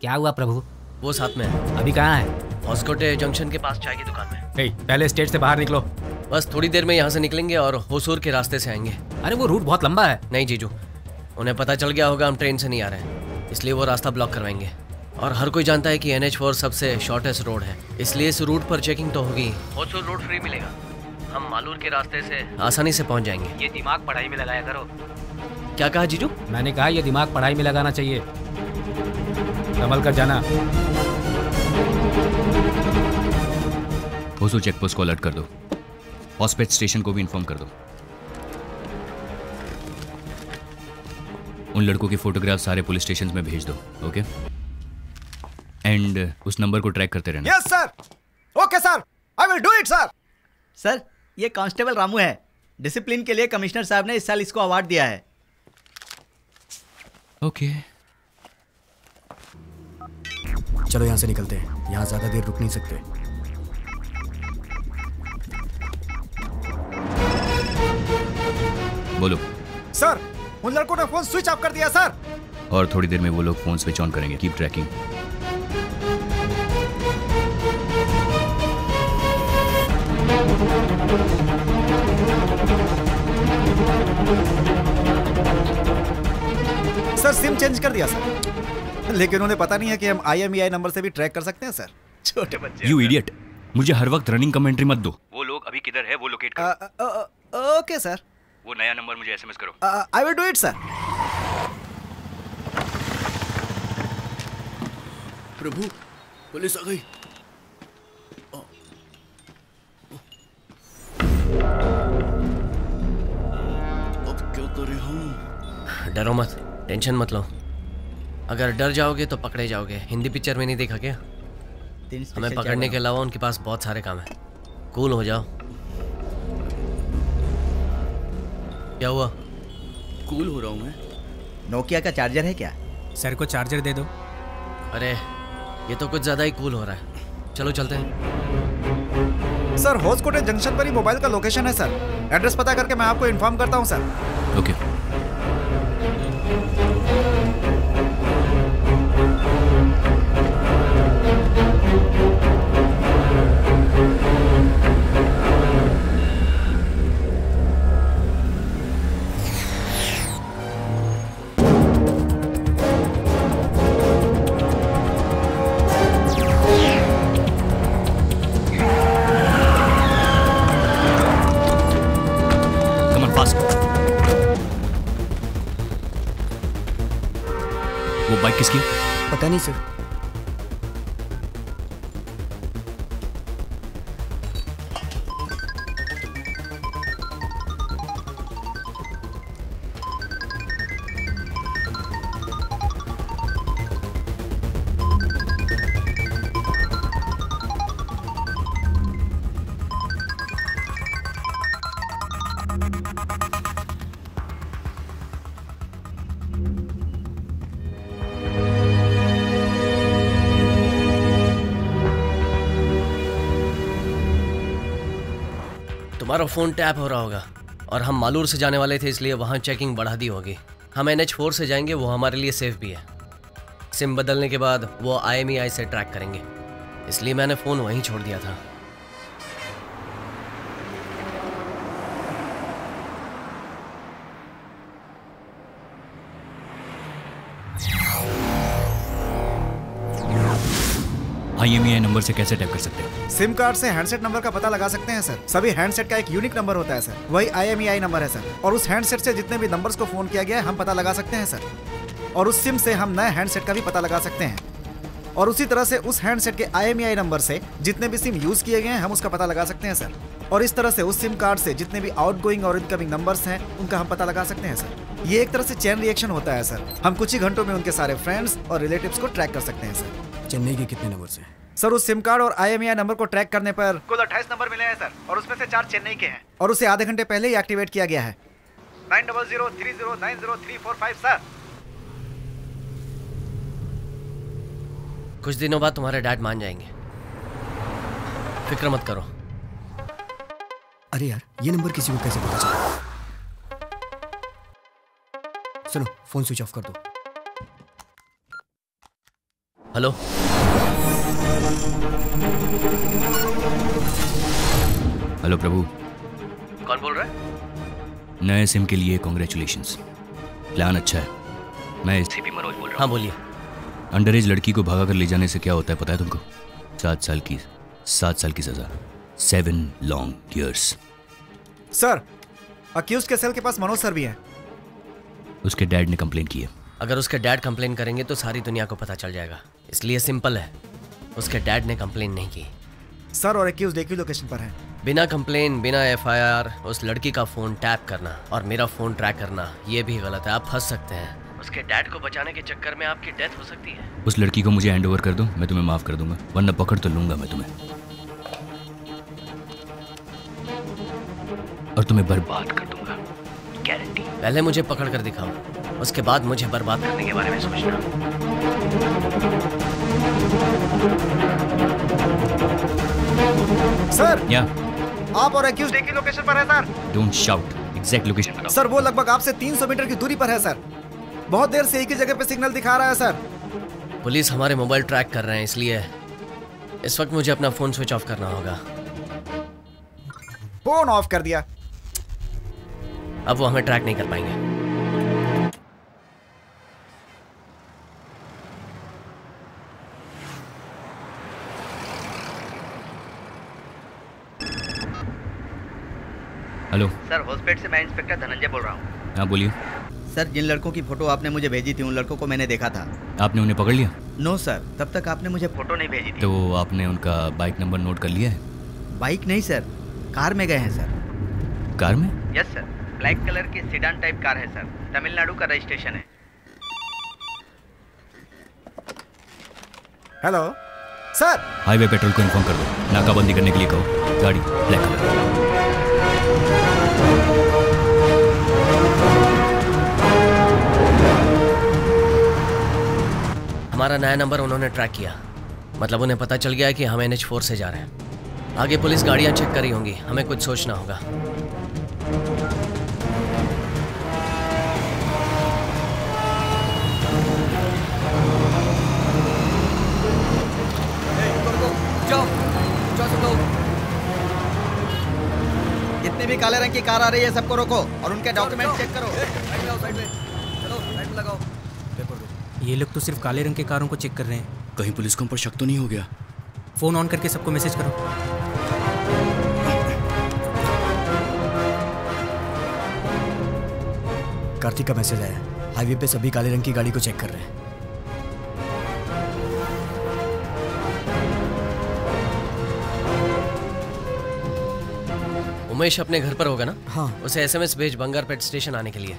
क्या हुआ प्रभु? वो साथ में है। अभी कहाँ है? हॉस्कोटे जंक्शन के पास चाय की दुकान में। ए, पहले स्टेट से बाहर निकलो। बस थोड़ी देर में यहाँ से निकलेंगे और होसूर के रास्ते से आएँगे। अरे वो रूट बहुत लंबा है। नहीं जीजू। उन्हें पता चल गया होगा हम ट्रेन से नहीं आ रहे हैं। इसलिए वो रास्ता ब्लॉक करवाएँगे। और हर कोई जानता है कि एन एच फोर सबसे शॉर्टेस्ट रोड है। इसलिए इस रूट पर चेकिंग तो होगी। होसूर रोड फ्री मिलेगा। हम मालूर के रास्ते से आसानी से पहुँच जाएँगे। ये दिमाग पढ़ाई में लगाया करो। क्या कहा जीजू? मैंने कहा ये दिमाग पढ़ाई में लगाना चाहिए। संभल कर जाना। होसू चेक पोस्ट को अलर्ट कर दो। हॉस्पिटल स्टेशन को भी इन्फॉर्म कर दो। उन लड़कों की फोटोग्राफ सारे पुलिस स्टेशन में भेज दो ओके? एंड उस नंबर को ट्रैक करते रहना। Yes sir okay sir I will do it sir sir ये कांस्टेबल रामू है। डिसिप्लिन के लिए कमिश्नर साहब ने इस साल इसको अवार्ड दिया है। ओके। okay. चलो यहाँ से निकलते हैं। यहाँ ज़्यादा देर रुक नहीं सकते। बोलो। सर उन लड़कों ने फ़ोन स्विच ऑफ़ कर दिया सर। और थोड़ी देर में वो लोग फ़ोन स्विच ऑन करेंगे। Keep tracking sir sim change कर दिया सर लेकिन उन्हें पता नहीं है कि हम आई नंबर से भी ट्रैक कर सकते हैं सर छोटे बच्चे। यू इडियट मुझे हर वक्त रनिंग कमेंट्री मत दो। वो लोग अभी किधर है वो लोकेट करो। ओके सर वो नया नंबर मुझे एसएमएस करो। I will do it sir Prabhu police आ गई। अब करें हम डरो मत टेंशन मत लो। अगर डर जाओगे तो पकड़े जाओगे। हिंदी पिक्चर में नहीं देखा क्या? हमें पकड़ने के अलावा उनके पास बहुत सारे काम है। कूल हो जाओ। क्या हुआ? कूल हो रहा हूँ मैं। नोकिया का चार्जर है क्या? सर को चार्जर दे दो। अरे ये तो कुछ ज़्यादा ही कूल हो रहा है। चलो चलते हैं। सर होसकोटे जंक्शन पर ही मोबाइल का लोकेशन है सर एड्रेस पता करके मैं आपको इन्फॉर्म करता हूँ सर ओके तुम्हारा फ़ोन टैप हो रहा होगा। और हम मालूर से जाने वाले थे, इसलिए वहाँ चेकिंग बढ़ा दी होगी। हम एन एच फोर से जाएँगे, वो हमारे लिए सेफ़ भी है। सिम बदलने के बाद वो आई एम आई से ट्रैक करेंगे। इसलिए मैंने फ़ोन वहीं छोड़ दिया था। आईएमईआई नंबर से कैसे टैप कर सकते हैं? सिम कार्ड से हैंडसेट नंबर का पता लगा सकते हैं सर सभी हैंडसेट का एक यूनिक नंबर होता है सर वही आईएमआई नंबर है सर और उस हैंडसेट से जितने भी नंबर्स को फ़ोन किया गया है, हम पता लगा सकते हैं सर और उस सिम से हम नए हैंडसेट का भी पता लगा सकते हैं. और उसी तरह से उस हैंडसेट के आई नंबर से जितने भी सिम यूज़ किए गए हैं, हम उसका पता लगा सकते हैं सर और इस तरह से उस सिम कार्ड से जितने भी आउटगोइंग और इनकमिंग नंबर्स हैं, उनका हम पता लगा सकते हैं सर ये एक तरह से चैन रिएक्शन होता है सर हम कुछ ही घंटों में उनके सारे फ्रेंड्स और रिलेटिव्स को ट्रैक कर सकते हैं सर चेन्नई के कितने नंबर से सर उस सिम कार्ड और आई नंबर को ट्रैक करने पर कुल अट्ठाईस नंबर मिले हैं सर और उसमें से चार चेन्नई के हैं। और उसे आधे घंटे पहले ही एक्टिवेट किया गया है। Nine double zero three zero nine zero three four five sir. कुछ दिनों बाद तुम्हारे डैड मान जाएँगे। फ़िक्र मत करो। अरे यार ये नंबर किसी को कैसे पता चला? सुनो फ़ोन स्विच ऑफ़ कर दो। हेलो। हेलो प्रभु। कौन बोल रहा है? नए सिम के लिए कॉन्ग्रेचुलेशन प्लान अच्छा है। मैं सीपी मनोज बोल रहा हाँ। बोलिए। अंडर एज लड़की को भगा कर ले जाने से क्या होता है पता है तुमको? सात साल की सात साल की सजा। Seven long years sir accused के सेल के पास मनोज सर भी हैं। उसके डैड ने कंप्लेन की है। अगर उसके डैड कंप्लेन करेंगे तो सारी दुनिया को पता चल जाएगा। इसलिए सिंपल है। उसके डैड ने कंप्लेन नहीं की। सर और अक्यूज एक ही लोकेशन पर हैं। बिना कंप्लेन बिना एफआईआर उस लड़की का फ़ोन टैप करना और मेरा फ़ोन ट्रैक करना ये भी गलत है। आप फंस सकते हैं। उसके डैड को बचाने के चक्कर में आपकी डेथ हो सकती है। उस लड़की को मुझे हैंड ओवर कर दो मैं तुम्हें माफ़ कर दूँगा वरना पकड़ तो लूँगा मैं तुम्हें। और तुम्हें बर्बाद कर दूँगा गारंटी पहले मुझे पकड़ कर दिखाओ उसके बाद मुझे बर्बाद करने के बारे में सोचना। सर या आप और अक्यूज एक ही लोकेशन पर है sir don't shout exact location बताओ सर वो लगभग आपसे 300 मीटर की दूरी पर है सर बहुत देर से एक ही जगह पे सिग्नल दिखा रहा है सर पुलिस हमारे मोबाइल ट्रैक कर रहे हैं इसलिए इस वक्त मुझे अपना फ़ोन स्विच ऑफ़ करना होगा। फ़ोन ऑफ़ कर दिया। अब वो हमें ट्रैक नहीं कर पाएँगे। हेलो। सर हॉस्पिटल से मैं इंस्पेक्टर धनंजय बोल रहा हूँ। हाँ बोलिए। सर जिन लड़कों की फ़ोटो आपने मुझे भेजी थी उन लड़कों को मैंने देखा था। आपने उन्हें पकड़ लिया? No sir. तब तक आपने मुझे फ़ोटो नहीं भेजी थी। तो आपने उनका बाइक नंबर नोट कर लिया है? बाइक नहीं सर। कार में गए हैं सर। कार में? Yes sir. ब्लैक कलर की सीडान टाइप कार है सर। तमिलनाडु का रजिस्ट्रेशन है। हेलो। सर। हाईवे पेट्रोल को इन्फॉर्म कर दो। नाकाबंदी करने के लिए कहो। गाड़ी ब्लैक कलर। हमारा नया नंबर उन्होंने ट्रैक किया मतलब उन्हें पता चल गया कि हम एन एच फोर से जा रहे हैं आगे पुलिस गाड़ियाँ चेक करी होंगी हमें कुछ सोचना होगा जितने भी काले रंग की कार आ रही है सबको रोको और उनके डॉक्यूमेंट चेक करो साइड में साइड में चलो साइड में लगाओ पेपर दो ये लोग तो सिर्फ़ काले रंग के कारों को चेक कर रहे हैं। कहीं पुलिस को हम पर शक तो नहीं हो गया? फ़ोन ऑन करके सबको मैसेज करो। कार्तिक का मैसेज आया। हाईवे पे सभी काले रंग की गाड़ी को चेक कर रहे हैं। उमेश अपने घर पर होगा ना? हाँ। उसे एसएमएस भेज बंगारपेट स्टेशन आने के लिए।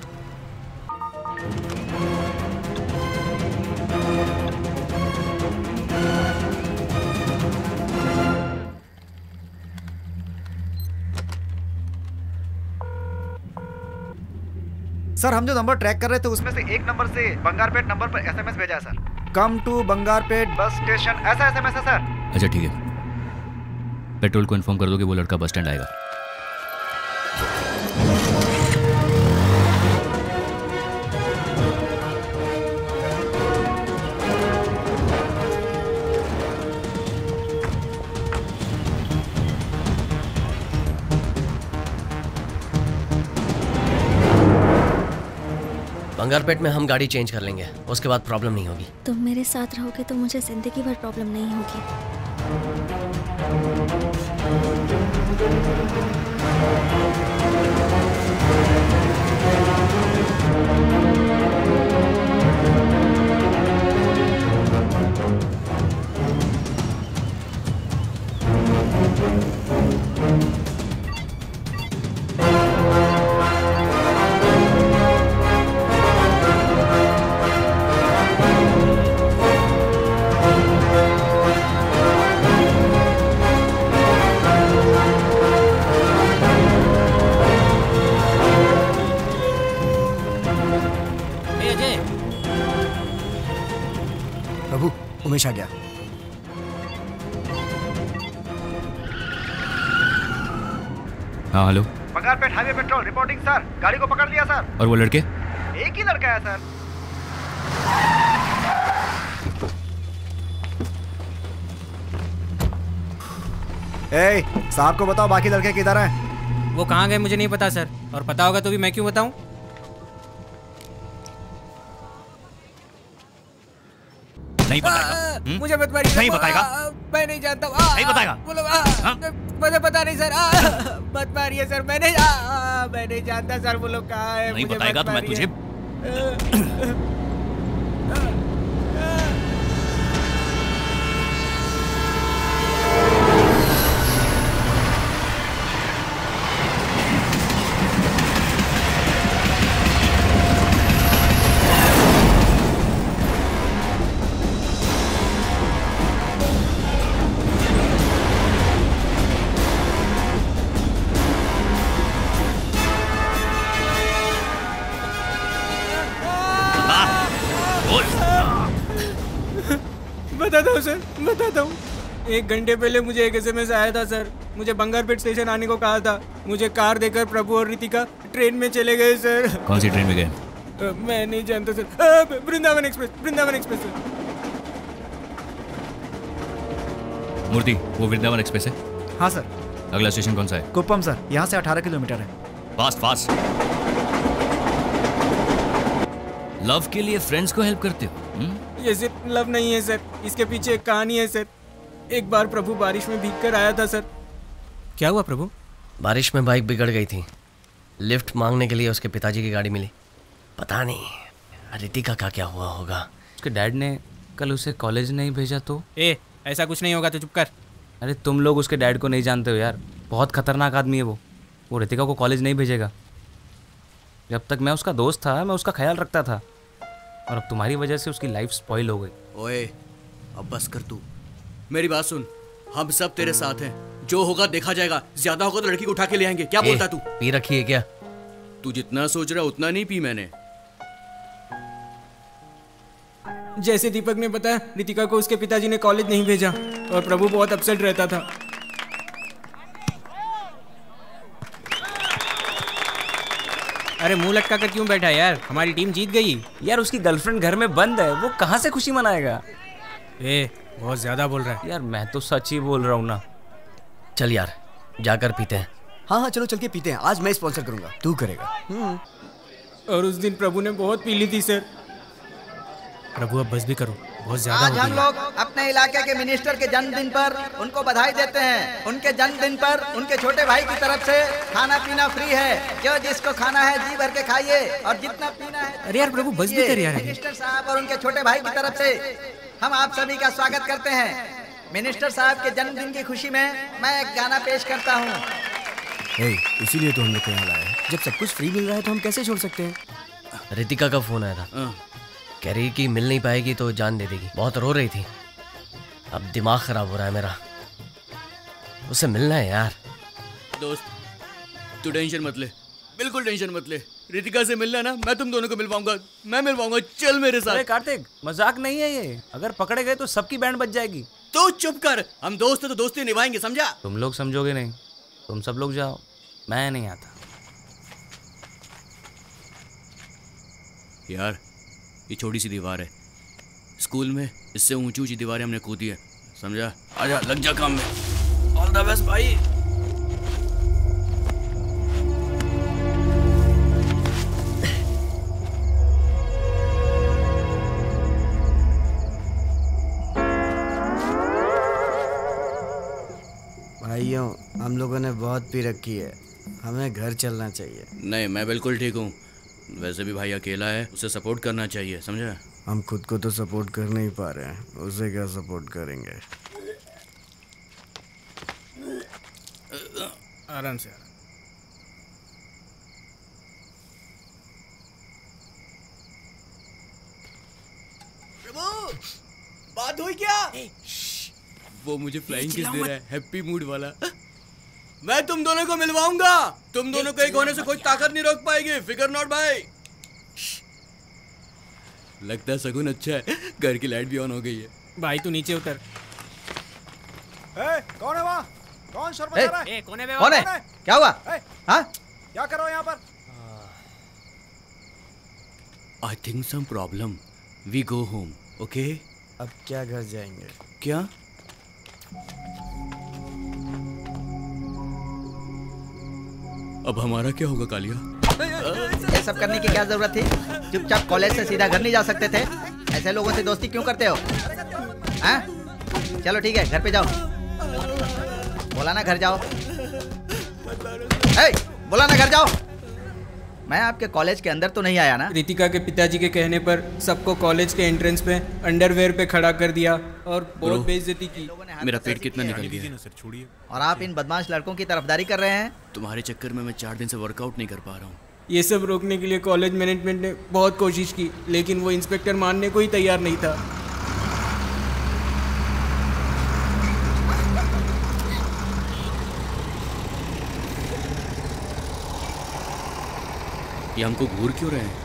सर हम जो नंबर ट्रैक कर रहे थे, उसमें से एक नंबर से बंगारपेट नंबर पर एसएमएस भेजा है sir come to Bangarpet bus station ऐसा एसएमएस है सर अच्छा ठीक है। पेट्रोल को इन्फॉर्म कर दो कि वो लड़का बस स्टैंड आएगा। बंगारपेट में हम गाड़ी चेंज कर लेंगे, उसके बाद प्रॉब्लम नहीं होगी। तुम मेरे साथ रहोगे तो मुझे ज़िंदगी भर प्रॉब्लम नहीं होगी। उमेश आ गया। हाँ hello Bangarapet highway patrol reporting sir. गाड़ी को पकड़ लिया सर। और वो लड़के? एक ही लड़का है सर। ए, साहब को बताओ बाकी लड़के किधर हैं? वो कहाँ गए मुझे नहीं पता सर। और पता होगा तो भी मैं क्यों बताऊँ? नहीं आ, मुझे मत मारिए नहीं बताएगा? मैं नहीं जानता हूँ नहीं बताएगा? बोलो मुझे पता नहीं सर मत मारिए सर मैं नहीं मैं नहीं जानता सर वो लोग कहाँ है नहीं बताएगा तो मैं तुझे एक घंटे पहले मुझे एक एसएमएस आया था सर। मुझे बंगारपेट स्टेशन आने को कहा था। मुझे कार देकर प्रभु और रितिका ट्रेन में चले गए सर। कौन सी ट्रेन में गए? मैं नहीं जानता sir. Vrindavan express Vrindavan express sir. Murthy वो वृंदावन एक्सप्रेस है? हाँ सर। अगला स्टेशन कौन सा है? कुप्पम सर। यहाँ से 18 किलोमीटर है। Fast fast. लव के लिए फ्रेंड्स को हेल्प करते हो हम्म? ये सिर्फ़ लव नहीं है सर। इसके पीछे एक कहानी है सर। एक बार प्रभु बारिश में भीग कर आया था सर। क्या हुआ प्रभु? बारिश में बाइक बिगड़ गई थी। लिफ्ट मांगने के लिए उसके पिताजी की गाड़ी मिली। पता नहीं रितिका का क्या हुआ होगा। उसके डैड ने कल उसे कॉलेज नहीं भेजा तो? ए ऐसा कुछ नहीं होगा तो चुप कर। अरे तुम लोग उसके डैड को नहीं जानते हो यार। बहुत खतरनाक आदमी है वो। वो रितिका को कॉलेज नहीं भेजेगा। जब तक मैं उसका दोस्त था मैं उसका ख्याल रखता था। और अब तुम्हारी वजह से उसकी लाइफ स्पॉइल हो गई। ओए अब बस कर तू। मेरी बात सुन। हम सब तेरे साथ हैं। जो होगा देखा जाएगा। ज़्यादा होगा तो लड़की को उठा के ले आएँगे। क्या ए, बोलता तू? पी रखी है क्या? तू जितना सोच रहा उतना नहीं पी मैंने। जैसे दीपक ने बताया रितिका को उसके पिताजी ने कॉलेज नहीं भेजा और प्रभु बहुत अपसेट रहता था। अरे मुँह लटका कर क्यों बैठा यार? हमारी टीम जीत गई। यार उसकी गर्लफ्रेंड घर में बंद है वो कहाँ से खुशी मनाएगा? ए बहुत ज़्यादा बोल रहा है। यार मैं तो सच ही बोल रहा हूँ ना। चल यार जाकर पीते हैं। हाँ हाँ चलो चल के पीते हैं। आज मैं स्पॉन्सर करूँगा। तू करेगा। और उस दिन प्रभु ने बहुत पी ली थी सर प्रभु अब बस भी करो। बहुत ज़्यादा आज हम लोग अपने इलाके के मिनिस्टर के जन्मदिन पर उनको बधाई देते हैं। उनके जन्मदिन पर उनके छोटे भाई की तरफ़ से खाना पीना फ्री है। जो जिसको खाना है जी भर के खाइए। और जितना पीना है अरे यार प्रभु बस भी कर यार। मिनिस्टर साहब और उनके छोटे भाई की तरफ़ से हम आप सभी का स्वागत करते हैं। मिनिस्टर साहब के जन्मदिन की खुशी में मैं एक गाना पेश करता हूँ। इसीलिए तो हम लोग यहाँ लाया जब सब कुछ फ्री मिल रहा है तो हम कैसे छोड़ सकते हैं? रितिका का फ़ोन आया था। कह रही कि मिल नहीं पाएगी तो जान दे देगी। बहुत रो रही थी। अब दिमाग खराब हो रहा है मेरा। उसे मिलना है यार। दोस्त तू टेंशन मत ले। बिल्कुल टेंशन मत ले। रितिका से मिलना ना मैं तुम दोनों को मिल पाऊँगा मैं मिल पाऊँगा चल मेरे साथ। अरे कार्तिक मज़ाक नहीं है ये। अगर पकड़े गए तो सबकी बैंड बच जाएगी। तो चुप कर। हम दोस्त तो दोस्ती निभाएँगे समझा? तुम लोग समझोगे नहीं। तुम सब लोग जाओ। मैं नहीं आता। यार ये छोटी सी दीवार है। स्कूल में इससे ऊँची ऊँची दीवारें हमने कूदी है समझा? आजा लग जा काम में। ऑल द बेस्ट भाई। भाइयों हम लोगों ने बहुत पी रखी है। हमें घर चलना चाहिए। नहीं मैं बिल्कुल ठीक हूँ। वैसे भी भाई अकेला है उसे सपोर्ट करना चाहिए समझा? हम खुद को तो सपोर्ट कर नहीं पा रहे हैं। उसे क्या सपोर्ट करेंगे? आराम से प्रभु बात हुई क्या वो मुझे फ्लाइंग किस दे रहा है हैप्पी मूड वाला। मैं तुम दोनों को मिलवाऊँगा। तुम दोनों को एक होने से कोई ताकत नहीं रोक पाएगी फिकर नॉट भाई। लगता है सगुन अच्छा है घर की लाइट भी ऑन हो गई है। भाई तू नीचे उतर। ए, कौन है वहाँ? कौन शोर मचा रहा है? ए, कौन है कौन है? क्या हुआ? ए, हाँ? क्या कर रहे हो यहाँ पर? I think some problem we go home okay अब क्या घर जाएँगे? क्या? अब हमारा क्या होगा कालिया? ये सब करने की क्या ज़रूरत थी? चुपचाप कॉलेज से सीधा घर नहीं जा सकते थे? ऐसे लोगों से दोस्ती क्यों करते हो? हाँ? चलो ठीक है घर पे जाओ। बोला ना घर जाओ। ए, बोला ना घर जाओ। मैं आपके कॉलेज के अंदर तो नहीं आया ना? रितिका के पिताजी के कहने पर सबको कॉलेज के एंट्रेंस पे अंडरवेयर पे खड़ा कर दिया और बहुत बेइज्जती की। मेरा पेट कितना निकल गया। और आप इन बदमाश लड़कों की तरफदारी कर रहे हैं? तुम्हारे चक्कर में मैं चार दिन से वर्कआउट नहीं कर पा रहा हूँ। ये सब रोकने के लिए कॉलेज मैनेजमेंट ने बहुत कोशिश की लेकिन वो इंस्पेक्टर मानने को ही तैयार नहीं था। ये हमको घूर क्यों रहे हैं?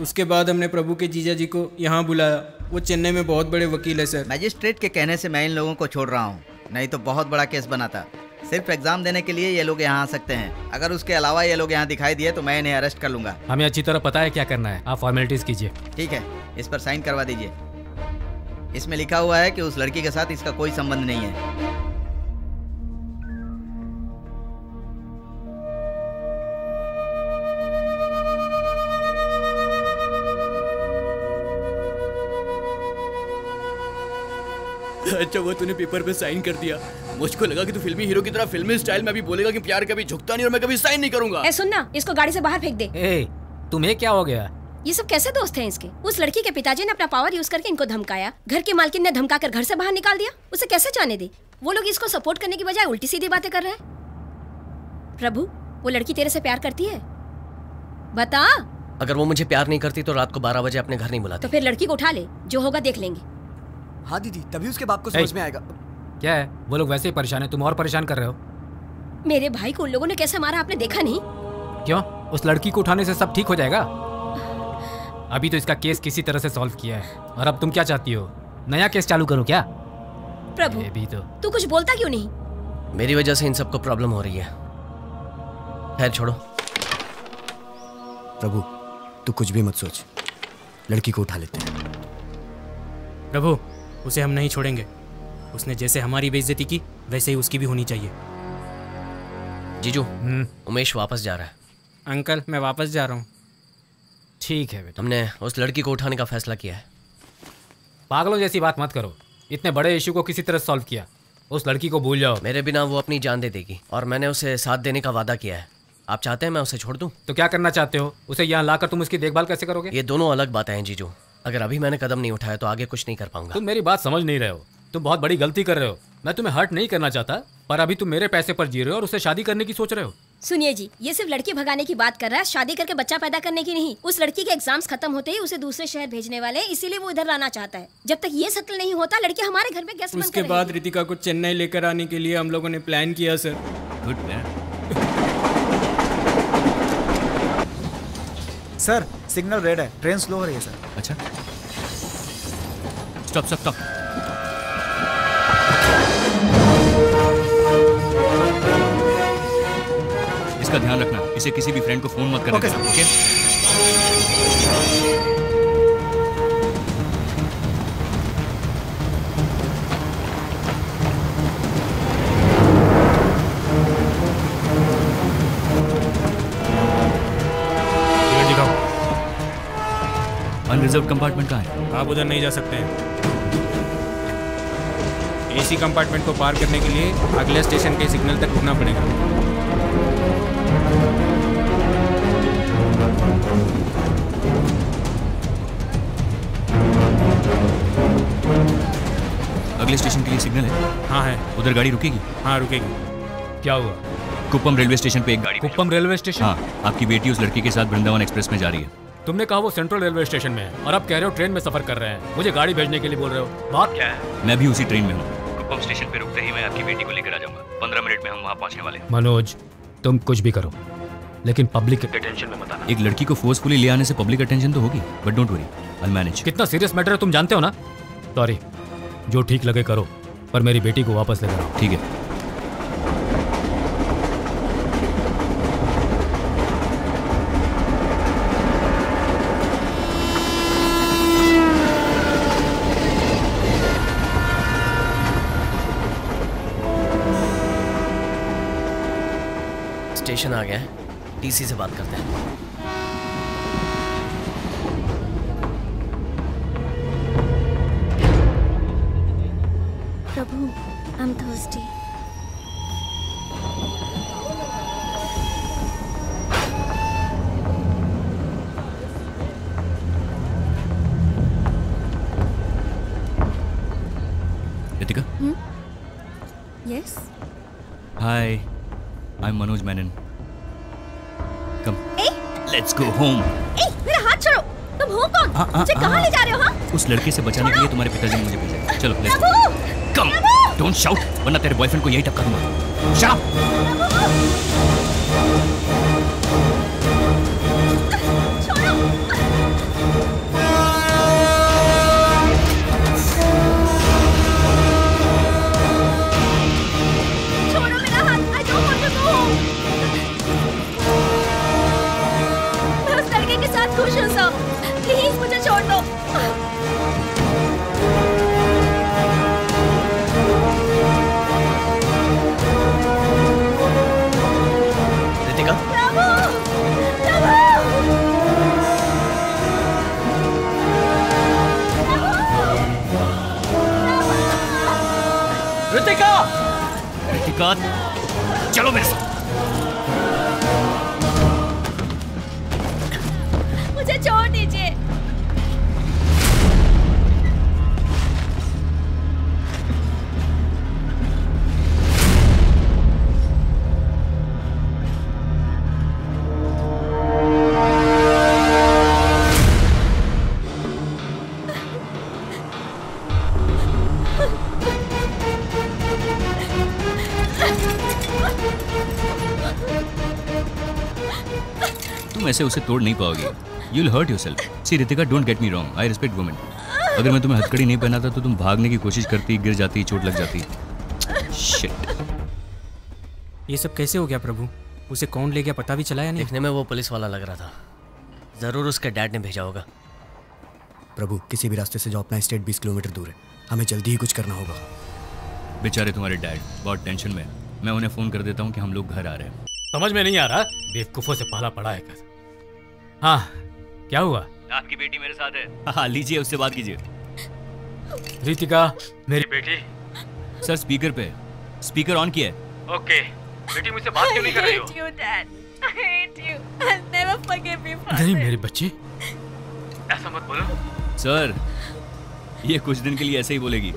उसके बाद हमने प्रभु के जीजा जी को यहाँ बुलाया। वो चेन्नई में बहुत बड़े वकील है सर। मैजिस्ट्रेट के कहने से मैं इन लोगों को छोड़ रहा हूँ। नहीं तो बहुत बड़ा केस बना था। सिर्फ़ एग्ज़ाम देने के लिए ये लोग यहाँ आ सकते हैं। अगर उसके अलावा ये लोग यहाँ दिखाई दिए तो मैं इन्हें अरेस्ट कर लूँगा। हमें अच्छी तरह पता है क्या करना है। आप फॉर्मेलिटीज कीजिए। ठीक है इस पर साइन करवा दीजिए। इसमें लिखा हुआ है कि उस लड़की के साथ इसका कोई संबंध नहीं है। अच्छा वो तूने पेपर पे साइन कर दिया। मुझको लगा कि तू फिल्मी हीरो की तरह फिल्मी स्टाइल में भी बोलेगा कि प्यार कभी झुकता नहीं और मैं कभी साइन नहीं करूँगा। ए सुनना इसको गाड़ी से बाहर फेंक दे। ए तुम्हें क्या हो गया? ये सब कैसे दोस्त हैं इसके? उस लड़की के पिताजी ने अपना पावर यूज़ करके इनको धमकाया। घर के मालकिन ने धमका कर घर से बाहर निकाल दिया। उसे कैसे जाने दे? वो लोग इसको सपोर्ट करने की बजाय उल्टी सीधी बातें कर रहे हैं। प्रभु वो लड़की तेरे से प्यार करती है? बता। अगर वो मुझे प्यार नहीं करती तो रात को बारह बजे अपने घर नहीं बुलाती। तो फिर लड़की को उठा ले। जो होगा देख लेंगे। हाँ दीदी तभी उसके बाप को समझ में आएगा। क्या है? वो लोग वैसे ही परेशान है तुम और परेशान कर रहे हो। मेरे भाई को उन लोगों ने कैसे मारा आपने देखा नहीं? क्यों? उस लड़की को उठाने से सब ठीक हो जाएगा? अभी तो इसका केस किसी तरह से सॉल्व किया है। और अब तुम क्या चाहती हो? नया केस चालू करूँ क्या? प्रभु ये भी तो। तू कुछ बोलता क्यों नहीं? मेरी वजह से इन सबको प्रॉब्लम हो रही है। खैर छोड़ो। प्रभु तू कुछ भी मत सोच। लड़की को उठा लेते हैं। प्रभु उसे हम नहीं छोड़ेंगे। उसने जैसे हमारी बेइज्जती की वैसे ही उसकी भी होनी चाहिए। जीजू उमेश वापस जा रहा है। अंकल मैं वापस जा रहा हूँ। ठीक है बेटा। हमने उस लड़की को उठाने का फैसला किया है। पागलों जैसी बात मत करो। इतने बड़े इशू को किसी तरह सॉल्व किया। उस लड़की को भूल जाओ। मेरे बिना वो अपनी जान दे देगी और मैंने उसे साथ देने का वादा किया है। आप चाहते हैं मैं उसे छोड़ दूँ? तो क्या करना चाहते हो? उसे यहाँ लाकर तुम उसकी देखभाल कैसे करोगे? ये दोनों अलग बातें हैं जीजू। अगर अभी मैंने कदम नहीं उठाया तो आगे कुछ नहीं कर पाऊँगा। तुम मेरी बात समझ नहीं रहे हो। तुम बहुत बड़ी गलती कर रहे हो। मैं तुम्हें हर्ट नहीं करना चाहता पर अभी तुम मेरे पैसे पर जी रहे हो और उसे शादी करने की सोच रहे हो। सुनिए जी ये सिर्फ़ लड़की भगाने की बात कर रहा है शादी करके बच्चा पैदा करने की नहीं। उस लड़की के एग्ज़ाम्स खत्म होते ही उसे दूसरे शहर भेजने वाले इसीलिए वो इधर लाना चाहता है। जब तक ये सेटल नहीं होता लड़की हमारे घर में गेस्ट बनकर उसके बाद रितिका को चेन्नई लेकर आने के लिए हम लोगों ने प्लान किया sir good plan sir signal red है. ट्रेन स्लो हो रही है सर अच्छा। स्टॉप स्टॉप स्टॉप इसका ध्यान रखना। इसे किसी भी फ्रेंड को फ़ोन मत करना Okay. Okay ticket unreserved compartment कहाँ है? आप उधर नहीं जा सकते हैं। एसी कंपार्टमेंट को पार करने के लिए अगले स्टेशन के सिग्नल तक रुकना पड़ेगा। अगले स्टेशन के लिए सिग्नल है? हाँ है। उधर गाड़ी रुकेगी? हाँ रुकेगी। क्या हुआ? कुप्पम रेलवे स्टेशन पे एक गाड़ी कुप्पम रेलवे स्टेशन? हाँ आपकी बेटी उस लड़की के साथ वृंदावन एक्सप्रेस में जा रही है। तुमने कहा वो सेंट्रल रेलवे स्टेशन में है और अब कह रहे हो ट्रेन में सफ़र कर रहे हैं। मुझे गाड़ी भेजने के लिए बोल रहे हो। बात क्या है? मैं भी उसी ट्रेन में हूँ। स्टेशन पे रुकते ही मैं आपकी बेटी को लेकर आ जाऊँगा। पंद्रह मिनट में हम वहाँ पहुँचने वाले मनोज तुम कुछ भी करो लेकिन पब्लिक के टेंशन में मत आना। एक लड़की को फोर्सफुली ले आने से पब्लिक अटेंशन तो होगी but don't worry I manage कितना सीरियस मैटर है तुम जानते हो ना? सॉरी जो ठीक लगे करो पर मेरी बेटी को वापस लेकर आओ ठीक है। स्टेशन आ गया है। टीसी से बात करते हैं। Prabhu I am thirsty hi I am Manoj Menon come ah let's go home ah मेरा हाथ छोड़ो। तुम हो कौन? हाँ, हाँ, मुझे कहाँ हाँ। ले जा रहे हो हाँ? उस लड़के से बचाने के लिए तुम्हारे पिताजी ने मुझे भेजा चलो लेट्स कम डोंट शाउट वरना तेरे बॉयफ्रेंड को यही टक्कर दूँगा। शट ऋतिका चलो मेरे साथ। ऐसे उसे तोड़ नहीं पाओगे। You will hurt yourself see Ritika don't get me wrong I respect women अगर मैं तुम्हें हथकड़ी नहीं पहनाता तो तुम भागने की कोशिश करती गिर जाती चोट लग जाती। शिट ये सब कैसे हो गया प्रभु? उसे कौन ले गया पता भी चला या नहीं? देखने में वो पुलिस वाला लग रहा था। ज़रूर उसके डैड ने भेजा होगा। प्रभु किसी भी रास्ते से जो अपना स्टेट 20 किलोमीटर दूर है। हमें जल्दी ही कुछ करना होगा। बेचारे तुम्हारे डैड बहुत टेंशन में। मैं उन्हें फ़ोन कर देता हूँ कि हम लोग घर आ रहे हैं। समझ में नहीं आ रहा? बेवकूफों से पहला पड़ा है कर हाँ क्या हुआ? आपकी बेटी मेरे साथ है। हाँ लीजिए उससे बात कीजिए। रितिका मेरी बेटी? सर स्पीकर पे। स्पीकर ऑन किया है। ओके। बेटी मुझसे बात क्यों नहीं कर रही हो? You, नहीं. मेरी बच्ची। ऐसा मत बोलो। सर ये कुछ दिन के लिए ऐसे ही बोलेगी।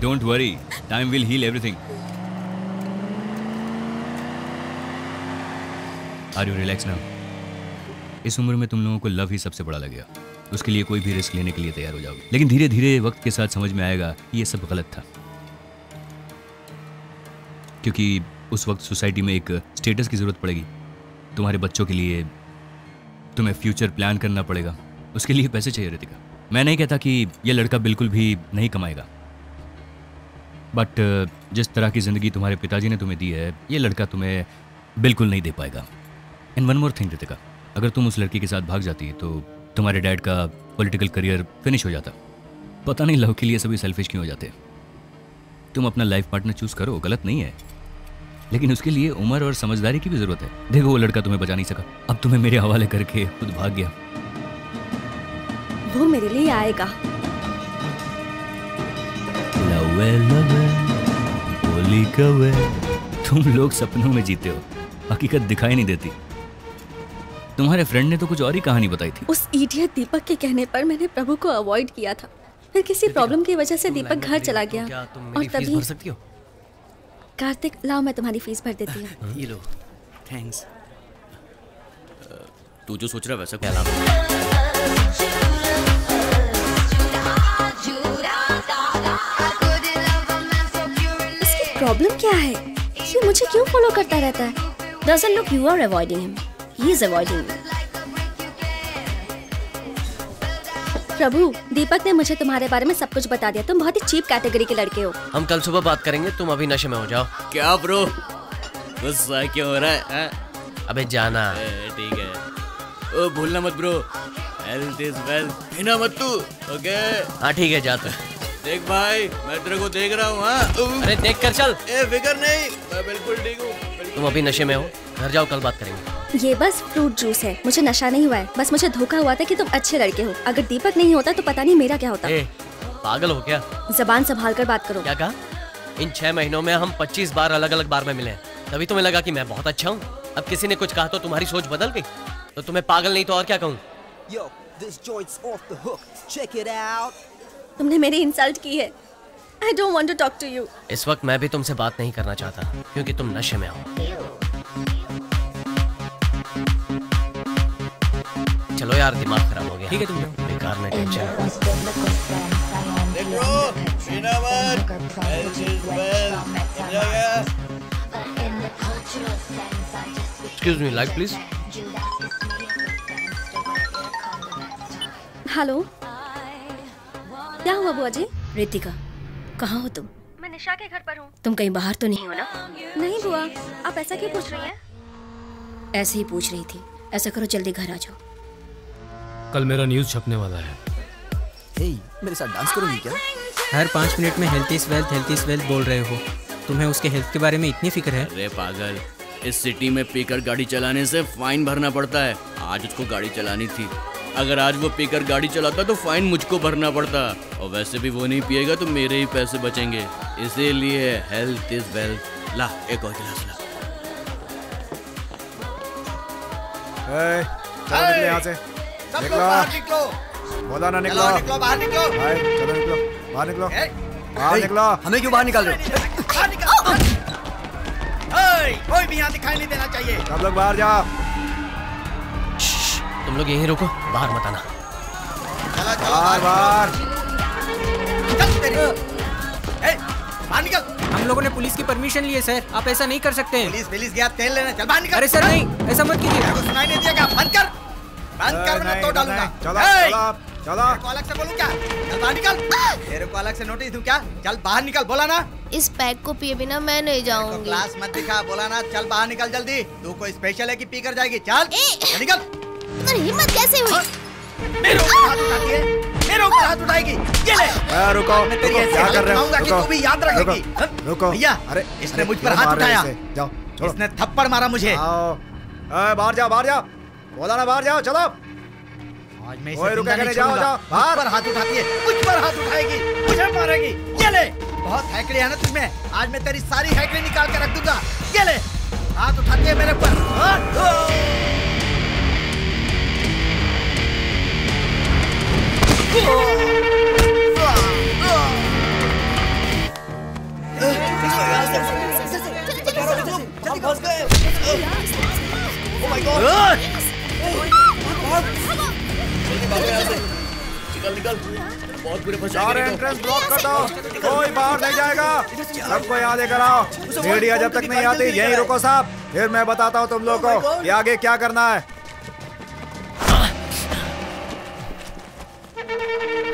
Don't worry time will heal everything are you relax now इस उम्र में तुम लोगों को लव ही सबसे बड़ा लगेगा। उसके लिए कोई भी रिस्क लेने के लिए तैयार हो जाओगे। लेकिन धीरे धीरे वक्त के साथ समझ में आएगा कि ये सब गलत था। क्योंकि उस वक्त सोसाइटी में एक स्टेटस की ज़रूरत पड़ेगी। तुम्हारे बच्चों के लिए तुम्हें फ्यूचर प्लान करना पड़ेगा। उसके लिए पैसे चाहिए, रितिका। मैं नहीं कहता कि यह लड़का बिल्कुल भी नहीं कमाएगा। बट, जिस तरह की ज़िंदगी तुम्हारे पिताजी ने तुम्हें दी है, ये लड़का तुम्हें बिल्कुल नहीं दे पाएगा। And one more thing Ritika. अगर तुम उस लड़की के साथ भाग जाती तो तुम्हारे डैड का पॉलिटिकल करियर फिनिश हो जाता। पता नहीं लव के लिए सभी सेल्फिश क्यों हो जाते। तुम अपना लाइफ पार्टनर चूज़ करो गलत नहीं है। लेकिन उसके लिए उम्र और समझदारी की भी ज़रूरत है। देखो वो लड़का तुम्हें बचा नहीं सका। अब तुम्हें मेरे हवाले करके खुद भाग गया। वो मेरे लिए आएगा। लवे लवे बोली कवे तुम लोग सपनों में जीते हो। हकीकत दिखाई नहीं देती। तुम्हारे फ्रेंड ने तो कुछ और ही कहानी बताई थी। उस इडियट दीपक के कहने पर मैंने प्रभु को अवॉइड किया था। फिर किसी प्रॉब्लम की वजह से दीपक घर चला गया और तभी भर सकती हो? कार्तिक लाओ मैं तुम्हारी फ़ीस भर देती हूँ। ये लो थैंक्स तू जो सोच रहा वैसा क्या प्रॉब्लम क्या है? ये मुझे क्यों फॉलो करता रहता है? Doesn't look you are avoiding him. He is avoiding. Prabhu Deepak ने मुझे तुम्हारे बारे में सब कुछ बता दिया। तुम बहुत ही चीप कैटेगरी के लड़के हो। हम कल सुबह बात करेंगे तुम अभी नशे में हो जाओ। क्या ब्रो गुस्सा क्यों हो रहा है हाँ? अबे जाना। ठीक है। ओ भूलना मत ब्रो हेल्थ इज़ वेल्थ पीना मत तू ओके हाँ ठीक है जाते। देख भाई मैं तेरे को देख रहा हूँ हाँ? अरे देख कर चल। ए फिकर नहीं मैं बिल्कुल ठीक हूँ। तुम अभी नशे में हो घर जाओ कल बात करेंगे। ये बस फ्रूट जूस है। मुझे नशा नहीं हुआ है। बस मुझे धोखा हुआ था कि तुम अच्छे लड़के हो। अगर दीपक नहीं होता तो पता नहीं मेरा क्या होता। ए पागल हो क्या? जबान संभाल कर बात करो। क्या कहा? इन छह महीनों में हम 25 बार अलग अलग बार में मिले तभी तुम्हें लगा की मैं बहुत अच्छा हूँ। अब किसी ने कुछ कहा तो तुम्हारी सोच बदल गई। तो तुम्हें पागल नहीं तो और क्या कहूँ? This joint's off the hook. Check it out. तुमने मेरी इंसल्ट की है। I don't want to talk to you इस वक्त मैं भी तुमसे बात नहीं करना चाहता क्योंकि तुम नशे में हो। चलो यार दिमाग खराब हो गया। ठीक है तुम बेकार में tension excuse me light please hello क्या हुआ बुआ जी? रितिका। कहाँ हो तुम? मैं निशा के घर पर हूँ। तुम कहीं बाहर तो नहीं हो ना? नहीं बुआ आप ऐसा क्यों पूछ रही हैं? ऐसे ही पूछ रही थी। ऐसा करो जल्दी घर आ जाओ। कल मेरा न्यूज़ छपने वाला है। हे मेरे साथ डांस करोगी क्या? हर पाँच मिनट में health is wealth health is wealth बोल रहे हो। तुम्हें उसके हेल्थ के बारे में इतनी फ़िक्र है? अरे पागल इस सिटी में पीकर गाड़ी चलाने से फाइन भरना पड़ता है। आज उसको गाड़ी चलानी थी। अगर आज वो पीकर गाड़ी चलाता तो फाइन मुझको भरना पड़ता। और वैसे भी वो नहीं पिएगा तो मेरे ही पैसे बचेंगे। इसीलिए हेल्थ इज़ वेल्थ ला एक और गिलास ला। ए, चलो निकलो यहाँ से। सब लोग निकलो। बाहर निकलो। बोला ना निकलो। निकलो बाहर निकलो। भाई चलो निकलो। बाहर निकलो। बाहर निकलो। हमें क्यों बाहर निकाल रहे हो? बाहर निकल। ओए, कोई भी यहाँ दिखाई नहीं देना चाहिए। सब लोग बाहर जाओ। तुम लोग यहीं रुको बाहर मत आना। चला चलो बाहर बाहर। चल तेरी। बाहर निकल। हम लोगों ने पुलिस की परमिशन ली है सर। आप ऐसा नहीं कर सकते। पुलिस पुलिस गया तेल लेने। चल बाहर निकल। अरे सर नहीं ऐसा मत कीजिए। तेरे को सुनाई नहीं दिया क्या? बंद कर। बंद कर मैं तो डालूँगा। चलो चलो चलो को अलग से बोलूँ क्या? चल बाहर निकल। तेरे को अलग से नोटिस दूँ क्या? चल बाहर निकल बोला ना। इस पैक को पिए बिना मैं नहीं जाऊँगी। क्लास मत दिखा बोला ना। चल बाहर निकल जल्दी। तू कोई स्पेशल है कि पी कर जाएगी चल निकल। तुम्हारी हिम्मत कैसे हुई? मेरे ऊपर हाथ उठाती है। मेरे ऊपर हाथ उठाएगी। ये ले। रुको मैं तेरी ऐसी हालत कर रहे हो? बनाऊँगा कि रुको, तू भी याद रखेगी। रुको, भैया अरे इसने मुझ पर हाथ हो उठाया? जाओ छोड़ो। इसने थप्पड़ मारा मुझे। आओ। ए, बाहर जाओ बाहर जाओ। बोला ना बाहर जाओ चलो। आज मैं इसे रुका नहीं जाओ, जाओ, बाहर। पर हाथ उठाती है मुझ पर हाथ उठाएगी मुझे मारेगी। ये ले। बहुत हैकड़ी है ना तुझमें। आज मैं तेरी सारी हैकड़ी निकाल के रख दूँगा। ये ले। हाथ उठाती है मेरे पर कोई बाहर नहीं जाएगा सबको यहाँ लेकर आओ जब तक नहीं आती यहीं रुको साहब फिर मैं बताता हूँ तुम लोग कि आगे क्या करना है? Thank you.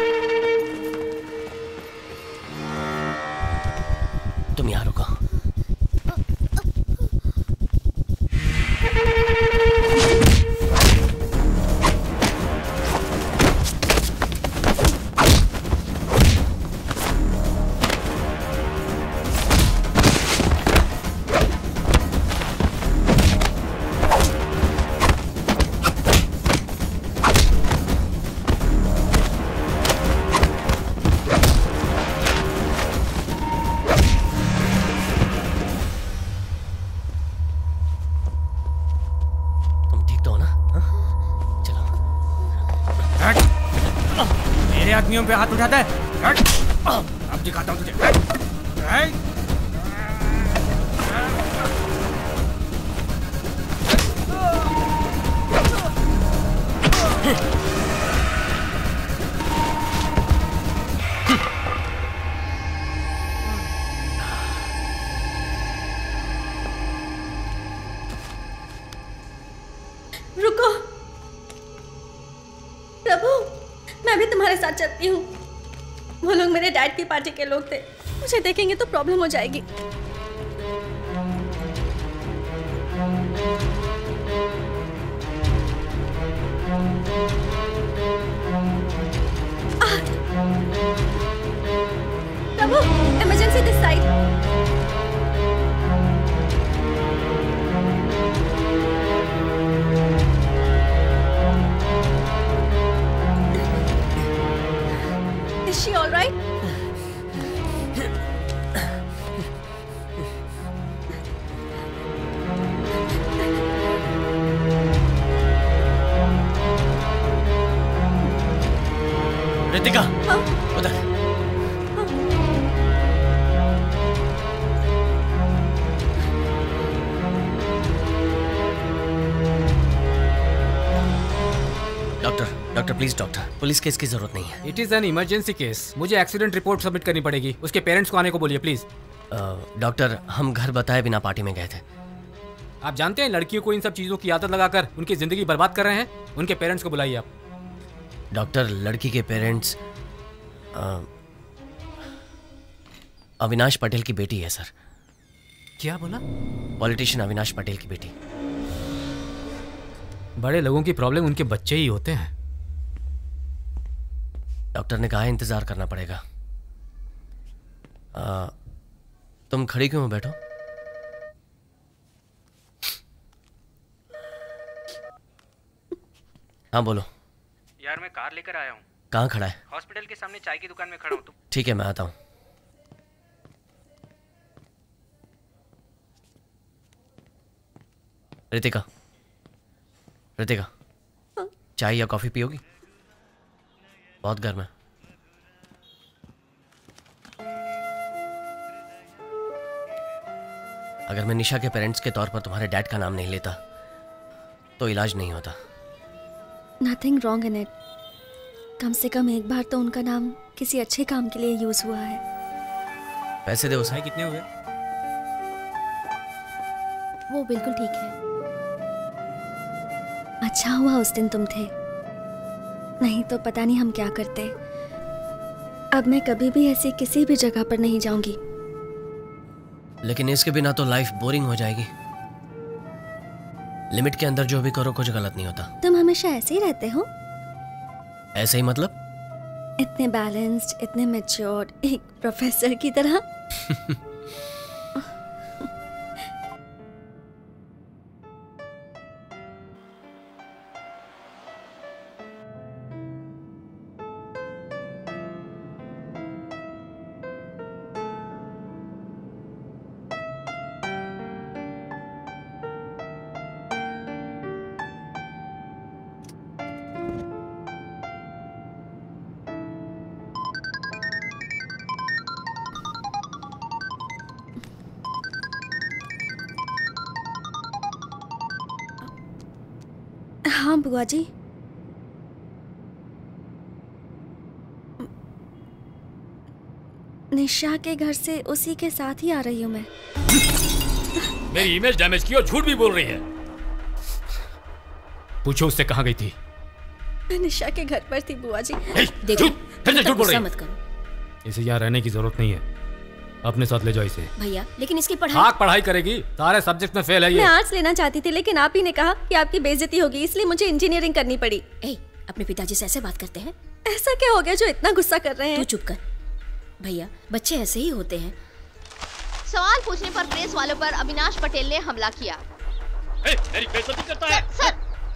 पे हाथ उठाता है। अब दिखाता हूँ तुझे। रुको। मैं भी तुम्हारे साथ चलती हूँ। वो लोग मेरे डैड की पार्टी के लोग थे। मुझे देखेंगे तो प्रॉब्लम हो जाएगी। Prabhu emergency this side she all right? Ritika! Doctor please doctor police case की ज़रूरत नहीं है। It is an emergency case मुझे एक्सीडेंट रिपोर्ट सबमिट करनी पड़ेगी। उसके पेरेंट्स को आने को बोलिए प्लीज़ डॉक्टर हम घर बताए बिना पार्टी में गए थे। आप जानते हैं लड़कियों को इन सब चीज़ों की आदत लगाकर उनकी ज़िंदगी बर्बाद कर रहे हैं? उनके पेरेंट्स को बुलाइए आप। डॉक्टर लड़की के पेरेंट्स अविनाश पटेल की बेटी है सर क्या बोला? पॉलिटिशियन अविनाश पटेल की बेटी। बड़े लोगों की प्रॉब्लम उनके बच्चे ही होते हैं। डॉक्टर ने कहा है इंतज़ार करना पड़ेगा। आ, तुम खड़ी क्यों हो बैठो? हाँ बोलो। यार मैं कार लेकर आया हूँ। कहाँ खड़ा है? हॉस्पिटल के सामने चाय की दुकान में खड़ा हूँ तुम। ठीक है मैं आता हूँ। रितिका। रितिका चाय या कॉफ़ी पियोगी? बहुत गर्म है। अगर मैं निशा के पेरेंट्स के तौर पर तुम्हारे डैड का नाम नहीं लेता तो इलाज नहीं होता। नथिंग रॉन्ग इन इट कम से कम एक बार तो उनका नाम किसी अच्छे काम के लिए यूज़ हुआ है। पैसे दे उसे कितने हुए? वो बिल्कुल ठीक है। अच्छा हुआ उस दिन तुम थे। नहीं तो पता नहीं हम क्या करते। अब मैं कभी भी ऐसी किसी भी जगह पर नहीं जाऊँगी। लेकिन इसके बिना तो लाइफ बोरिंग हो जाएगी। लिमिट के अंदर जो भी करो कुछ गलत नहीं होता। तुम हमेशा ऐसे ही रहते हो? ऐसे ही मतलब? इतने बैलेंस्ड इतने मेच्योर्ड एक प्रोफेसर की तरह। हाँ बुआ जी? निशा के घर से उसी के साथ ही आ रही हूँ मैं। मेरी इमेज डैमेज की और झूठ भी बोल रही है। पूछो उससे कहाँ गई थी। मैं निशा के घर पर थी बुआ जी। देखो झूठ बोल रही मत करो। इसे यहाँ रहने की ज़रूरत नहीं है। अपने साथ ले जाओ इसे। भैया लेकिन इसकी पढ़ाई हाँ पढ़ाई करेगी। सारे सब्जेक्ट में फेल है ये। मैं आर्ट्स लेना चाहती थी लेकिन आप ही ने कहा कि आपकी बेइज्जती होगी इसलिए मुझे इंजीनियरिंग करनी पड़ी। ए, अपने पिताजी से ऐसे बात करते हैं? ऐसा क्या हो गया जो इतना गुस्सा कर रहे हैं? तू चुप कर। भैया बच्चे ऐसे ही होते हैं। सवाल पूछने पर प्रेस वालों पर अविनाश पटेल ने हमला किया। मेरी बेइज्जती करता है। Sir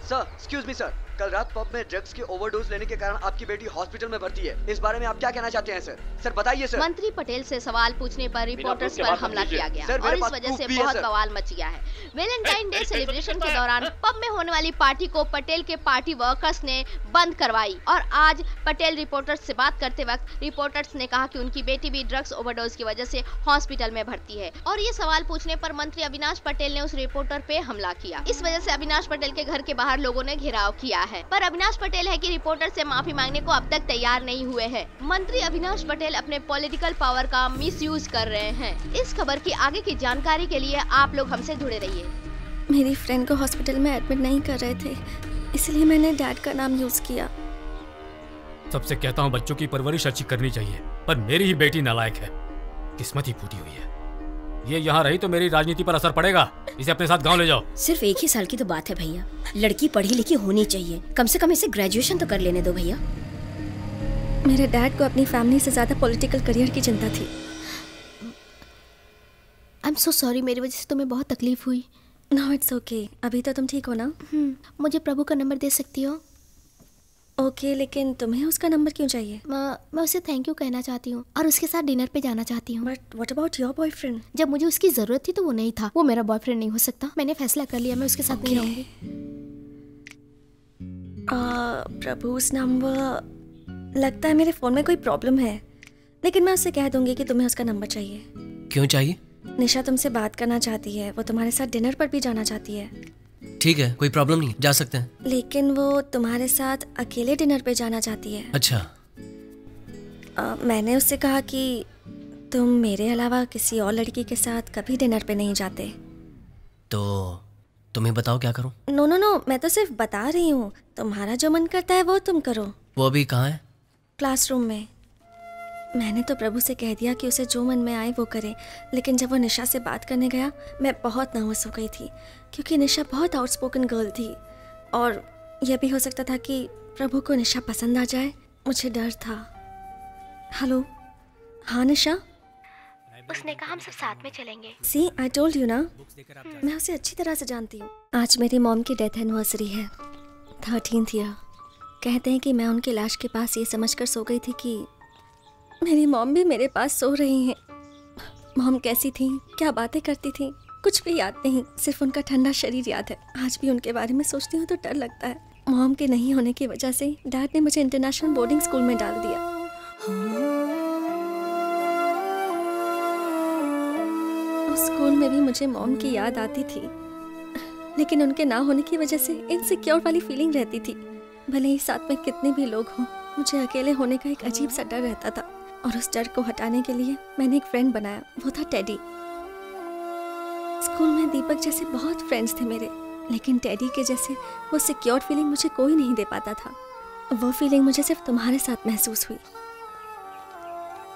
sir! Excuse me sir कल रात पब में ड्रग्स की ओवरडोज लेने के कारण आपकी बेटी हॉस्पिटल में भर्ती है। इस बारे में आप क्या कहना चाहते हैं सर सर बताइए सर मंत्री पटेल से सवाल पूछने पर रिपोर्टर्स पर हमला किया गया सर, और इस वजह से बहुत। बवाल मच गया है। वेलेंटाइन डे सेलिब्रेशन के दौरान पब में होने वाली पार्टी को पटेल के पार्टी वर्कर्स ने बंद करवाई और आज पटेल रिपोर्टर्स से बात करते वक्त रिपोर्टर्स ने कहा कि उनकी बेटी भी ड्रग्स ओवरडोज की वजह से हॉस्पिटल में भर्ती है। और ये सवाल पूछने पर मंत्री अविनाश पटेल ने उस रिपोर्टर पे हमला किया। इस वजह से अविनाश पटेल के घर के बाहर लोगों ने घेराव किया है। पर अविनाश पटेल है कि रिपोर्टर से माफ़ी मांगने को अब तक तैयार नहीं हुए हैं। मंत्री अविनाश पटेल अपने पॉलिटिकल पावर का मिसयूज कर रहे हैं। इस खबर की आगे की जानकारी के लिए आप लोग हमसे जुड़े रहिए। मेरी फ्रेंड को हॉस्पिटल में एडमिट नहीं कर रहे थे। इसलिए मैंने डैड का नाम यूज़ किया। सबसे कहता हूँ बच्चों की परवरिश अच्छी करनी चाहिए पर मेरी ही बेटी नालायक है। किस्मत ही फूटी हुई है। ये यहाँ रही तो मेरी राजनीति पर असर पड़ेगा। इसे अपने साथ गाँव ले जाओ। सिर्फ़ एक ही साल की तो बात है भैया। लड़की पढ़ी लिखी होनी चाहिए। कम से कम इसे ग्रेजुएशन तो कर लेने दो भैया। मेरे डैड को अपनी फैमिली से ज़्यादा पॉलिटिकल करियर की चिंता थी। आई एम सो सॉरी मेरी वजह से तुम्हें बहुत तकलीफ़ हुई। नो इट्स ओके अभी तो तुम ठीक हो ना? मुझे प्रभु का नंबर दे सकती हो? ओके लेकिन तुम्हें उसका नंबर क्यों चाहिए? मैं मैं उसे थैंक यू कहना चाहती हूँ और उसके साथ डिनर पे जाना चाहती हूँ। But what about your boyfriend जब मुझे उसकी ज़रूरत थी तो वो नहीं था। वो मेरा बॉयफ्रेंड नहीं हो सकता। मैंने फैसला कर लिया मैं उसके साथ नहीं Okay. रहूँगी। प्रभु उस नंबर लगता है मेरे फ़ोन में कोई प्रॉब्लम है। लेकिन मैं उससे कह दूँगी कि तुम्हें उसका नंबर चाहिए। क्यों चाहिए? निशा तुमसे बात करना चाहती है। वो तुम्हारे साथ डिनर पर भी जाना चाहती है। ठीक है कोई प्रॉब्लम नहीं जा सकते हैं। लेकिन वो तुम्हारे साथ अकेले डिनर पे जाना चाहती है। अच्छा। अ, मैंने उससे कहा कि तुम मेरे अलावा किसी और लड़की के साथ कभी डिनर पे नहीं जाते। तो तुम्हें बताओ क्या करूँ? नो नो नो मैं तो सिर्फ़ बता रही हूँ। तुम्हारा जो मन करता है वो तुम करो। वो अभी कहाँ है? क्लासरूम में। मैंने तो प्रभु से कह दिया कि उसे जो मन में आए वो करे लेकिन जब वो निशा से बात करने गया मैं बहुत नर्वस हो गई थी क्योंकि निशा बहुत आउटस्पोकन गर्ल थी। और यह भी हो सकता था कि प्रभु को निशा पसंद आ जाए। मुझे डर था। हेलो? हाँ निशा? उसने कहा हम सब साथ में चलेंगे। सी आई टोल्ड यू ना। मैं उसे अच्छी तरह से जानती हूँ। आज मेरी मॉम की डेथ एनिवर्सरी है। थर्टीन ईयर कहते हैं कि मैं उनकी लाश के पास ये समझकर सो गई थी कि मेरी मॉम भी मेरे पास सो रही हैं। मॉम कैसी थी? क्या बातें करती थी? कुछ भी याद नहीं, सिर्फ़ उनका ठंडा शरीर याद है। आज भी उनके बारे में सोचती हूँ तो डर लगता है। मॉम के नहीं होने की वजह से डैड ने मुझे इंटरनेशनल बोर्डिंग स्कूल में डाल दिया। उस स्कूल में भी मुझे मॉम की याद आती थी। लेकिन उनके ना होने की वजह से इनसिक्योर वाली फीलिंग रहती थी। भले ही साथ में कितने भी लोग हों, मुझे अकेले होने का एक अजीब सा डर रहता था। और उस डर को हटाने के लिए मैंने एक फ्रेंड बनाया। वो था टेडी स्कूल में दीपक जैसे बहुत फ्रेंड्स थे मेरे, लेकिन टेडी के जैसे वो सिक्योर फीलिंग मुझे कोई नहीं दे पाता था। वो फीलिंग मुझे सिर्फ़ तुम्हारे साथ महसूस हुई।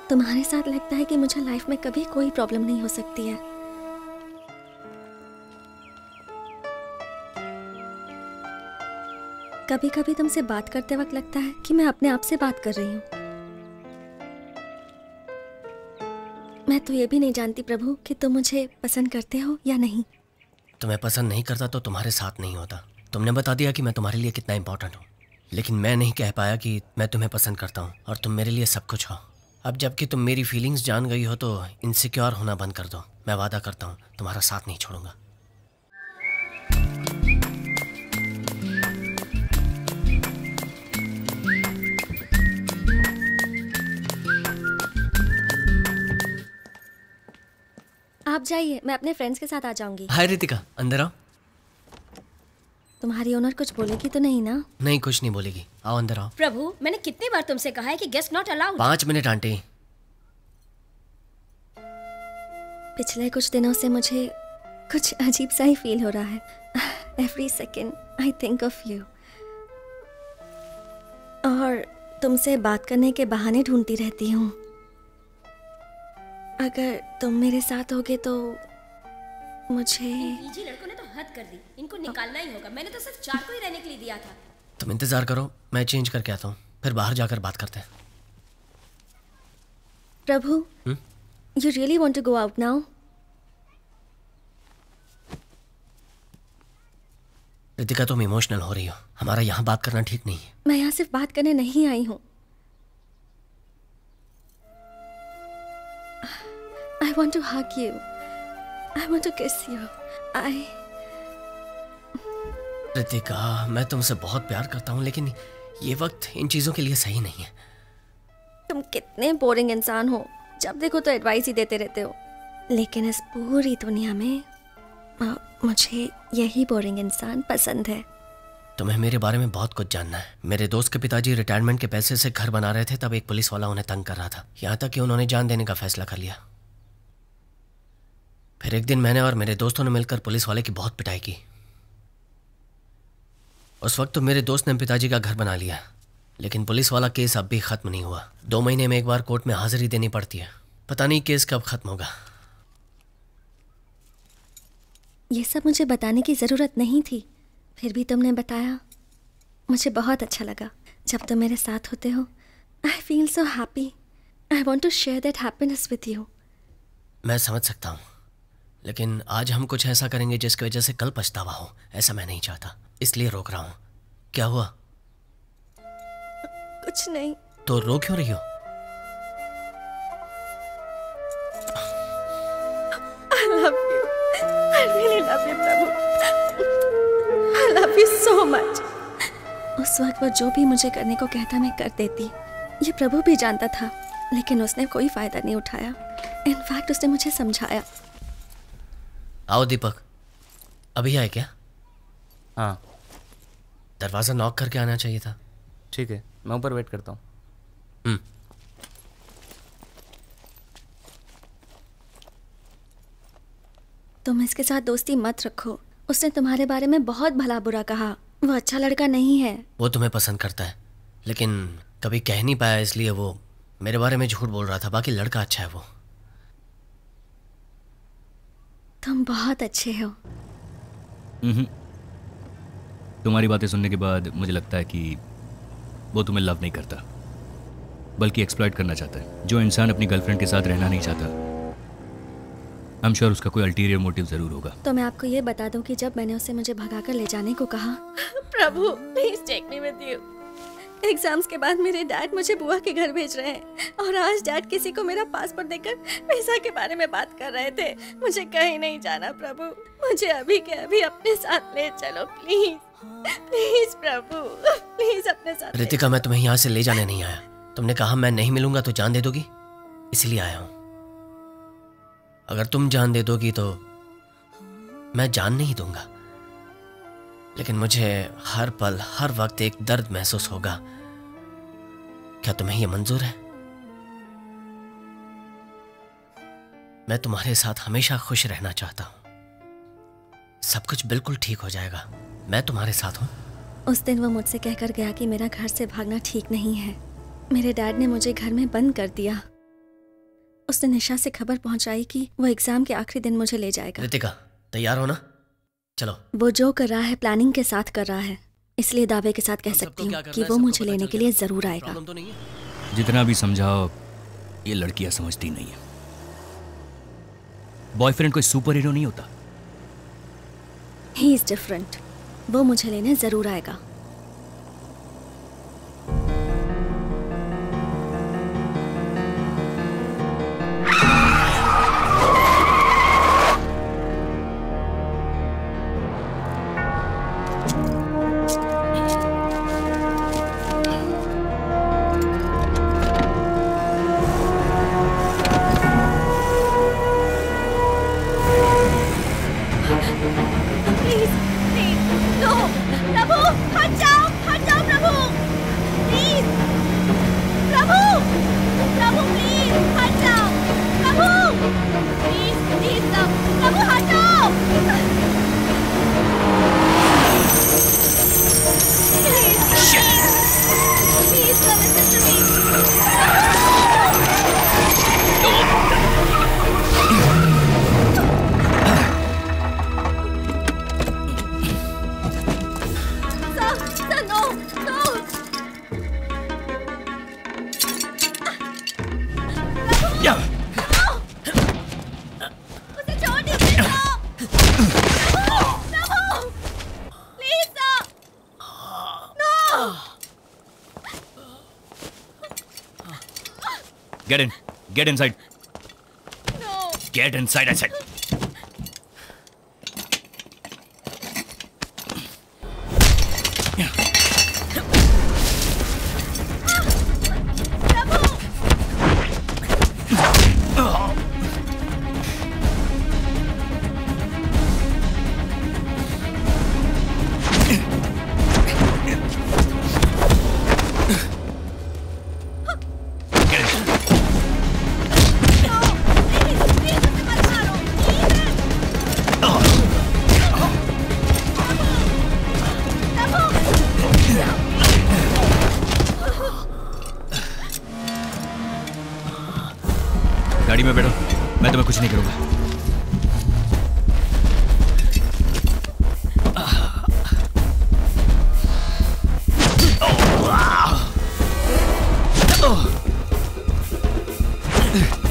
तुम्हारे साथ लगता है कि मुझे लाइफ में कभी कोई प्रॉब्लम नहीं हो सकती है। कभी कभी तुमसे बात करते वक्त लगता है कि मैं अपने आप से बात कर रही हूँ। मैं तो ये भी नहीं जानती प्रभु कि तुम मुझे पसंद करते हो या नहीं। तुम्हें पसंद नहीं करता तो तुम्हारे साथ नहीं होता। तुमने बता दिया कि मैं तुम्हारे लिए कितना इंपॉर्टेंट हूँ। लेकिन मैं नहीं कह पाया कि मैं तुम्हें पसंद करता हूँ और तुम मेरे लिए सब कुछ हो। अब जबकि तुम मेरी फीलिंग्स जान गई हो तो इनसिक्योर होना बंद कर दो। मैं वादा करता हूँ, तुम्हारा साथ नहीं छोड़ूँगा। आप जाइए मैं अपने फ्रेंड्स के साथ आ जाऊँगी। हाय रितिका अंदर आओ। तुम्हारी ओनर कुछ बोलेगी तो नहीं ना? नहीं कुछ नहीं बोलेगी। आओ अंदर आओ। प्रभु मैंने कितनी बार तुमसे कहा है कि गेस्ट नॉट अलाउड पाँच मिनट आंटी। पिछले कुछ दिनों से मुझे कुछ अजीब सा ही फील हो रहा है। Every second I think of you और तुमसे बात करने के बहाने ढूंढती रहती हूँ। अगर तुम मेरे साथ होगे तो मुझे पीजी लड़कों ने तो हद कर दी। इनको निकालना ही होगा। मैंने तो सिर्फ़ चार को ही रहने के लिए दिया था। तुम इंतज़ार करो मैं चेंज करके आता हूँ। फिर बाहर जाकर बात करते हैं। Prabhu? You really want to go out now Ritika तुम इमोशनल हो रही हो। हमारा यहाँ बात करना ठीक नहीं है। मैं यहाँ सिर्फ़ बात करने नहीं आई हूँ। I want to hug you. I want to kiss you. I. Ritika मैं तुमसे बहुत प्यार करता हूँ लेकिन ये वक्त इन चीज़ों के लिए सही नहीं है तुम कितने बोरिंग इंसान हो जब देखो तो एडवाइस ही देते रहते हो लेकिन इस पूरी दुनिया में मुझे यही बोरिंग इंसान पसंद है तुम्हें मेरे बारे में बहुत कुछ जानना है मेरे दोस्त के पिताजी रिटायरमेंट के पैसे से घर बना रहे थे तब एक पुलिस वाला उन्हें तंग कर रहा था यहाँ तक कि उन्होंने जान देने का फैसला कर लिया फिर एक दिन मैंने और मेरे दोस्तों ने मिलकर पुलिस वाले की बहुत पिटाई की। उस वक्त तो मेरे दोस्त ने पिताजी का घर बना लिया लेकिन पुलिस वाला केस अब भी खत्म नहीं हुआ। दो महीने में एक बार कोर्ट में हाजिरी देनी पड़ती है। पता नहीं केस कब खत्म होगा। ये सब मुझे बताने की ज़रूरत नहीं थी। फिर भी तुमने बताया। मुझे बहुत अच्छा लगा। जब तुम मेरे साथ होते हो I feel so happy I want to share that happiness with you मैं समझ सकता हूँ। लेकिन आज हम कुछ ऐसा करेंगे जिसकी वजह से कल पछतावा हो। ऐसा मैं नहीं चाहता। इसलिए रोक रहा हूँ। क्या हुआ? कुछ नहीं। तो रो क्यों रही हो? So much. उस वक्त वो जो भी मुझे करने को कहता मैं कर देती। ये प्रभु भी जानता था लेकिन उसने कोई फ़ायदा नहीं उठाया। इनफैक्ट उसने मुझे समझाया। आओ दीपक। अभी आए क्या? हाँ। दरवाज़ा नॉक करके आना चाहिए था। ठीक है मैं ऊपर वेट करता हूँ। हम्म। तुम इसके साथ दोस्ती मत रखो। उसने तुम्हारे बारे में बहुत भला बुरा कहा। वो अच्छा लड़का नहीं है। वो तुम्हें पसंद करता है लेकिन कभी कह नहीं पाया इसलिए वो मेरे बारे में झूठ बोल रहा था बाकी लड़का अच्छा है वो। तुम बहुत अच्छे हो। हम्म। तुम्हारी बातें सुनने के बाद मुझे लगता है कि वो तुम्हें लव नहीं करता बल्कि एक्सप्लॉइट करना चाहता है। जो इंसान अपनी गर्लफ्रेंड के साथ रहना नहीं चाहता आई एम श्योर उसका कोई अल्टीरियर मोटिव ज़रूर होगा। तो मैं आपको ये बता दूँ कि जब मैंने उसे मुझे भगाकर ले जाने को कहा Prabhu please take me with you exams के बाद मेरे डैड मुझे बुआ के घर भेज रहे हैं। और आज डैड किसी को मेरा पासपोर्ट देकर वीज़ा के बारे में बात कर रहे थे। मुझे कहीं नहीं जाना, प्रभु। मुझे अभी के अभी अपने साथ ले चलो प्लीज़ प्लीज़ प्रभु। प्लीज़ अपने साथ रितिका, मैं तुम्हें यहाँ से ले जाने नहीं आया। तुमने कहा मैं नहीं मिलूँगा तो जान दे दोगी? इसलिए आया हूँ। अगर तुम जान दे दोगी तो मैं जान नहीं दूँगा। लेकिन मुझे हर पल हर वक्त एक दर्द महसूस होगा। क्या तुम्हें यह मंजूर है? मैं तुम्हारे साथ हमेशा खुश रहना चाहता हूँ। सब कुछ बिल्कुल ठीक हो जाएगा। मैं तुम्हारे साथ हूँ। उस दिन वो मुझसे कहकर गया कि मेरा घर से भागना ठीक नहीं है। मेरे डैड ने मुझे घर में बंद कर दिया। उसने निशा से खबर पहुंचाई कि वो एग्ज़ाम के आखिरी दिन मुझे ले जाएगा। तैयार हो ना? चलो। वो जो कर रहा है प्लानिंग के साथ कर रहा है। इसलिए दावे के साथ कह सकती हूँ कि वो मुझे लेने के लिए ज़रूर आएगा। तो नहीं है। जितना भी समझाओ ये लड़कियाँ समझती नहीं है। बॉयफ्रेंड कोई सुपर हीरो नहीं होता। ही इज़ डिफरेंट वो मुझे लेने ज़रूर आएगा। In get inside no get inside I っと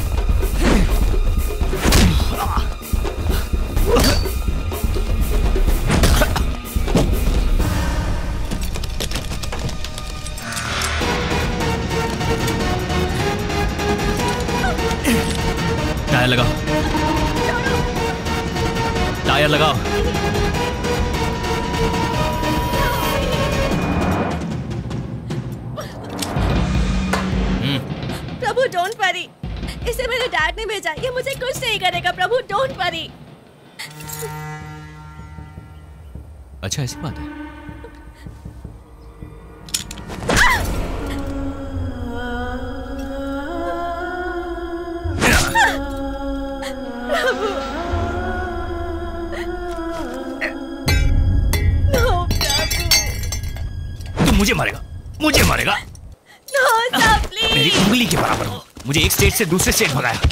से दूसरे स्टेट भगाया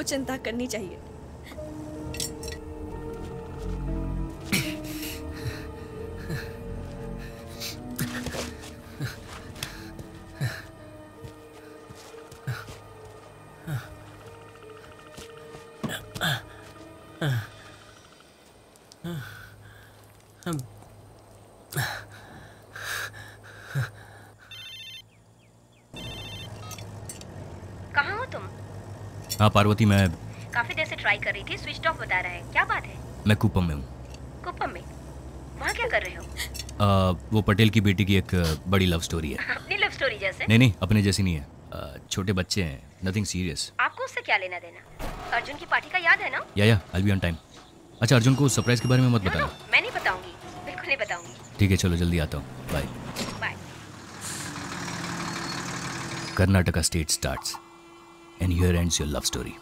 तो चिंता करनी चाहिए। पार्वती मैं काफ़ी देर से ट्राई कर रही थी स्विच ऑफ़ बता रहा है। क्या बात है? मैं कुपम में हूँ। कुप्पम में? वहाँ क्या कर रहे हो? आ, वो पटेल की बेटी की एक बड़ी लव स्टोरी है। अपनी लव स्टोरी जैसे? नहीं नहीं अपने जैसी नहीं है। छोटे बच्चे हैं नथिंग सीरियस आपको उससे क्या लेना देना? अर्जुन की पार्टी का याद है ना? या या आई बी ऑन टाइम अच्छा अर्जुन को सरप्राइज़ के बारे में मत बताना। मैं नहीं बताऊँगी। बिल्कुल नहीं बताऊँगी। ठीक है चलो जल्दी आता हूँ। Bye bye Karnataka state starts and here ends your love story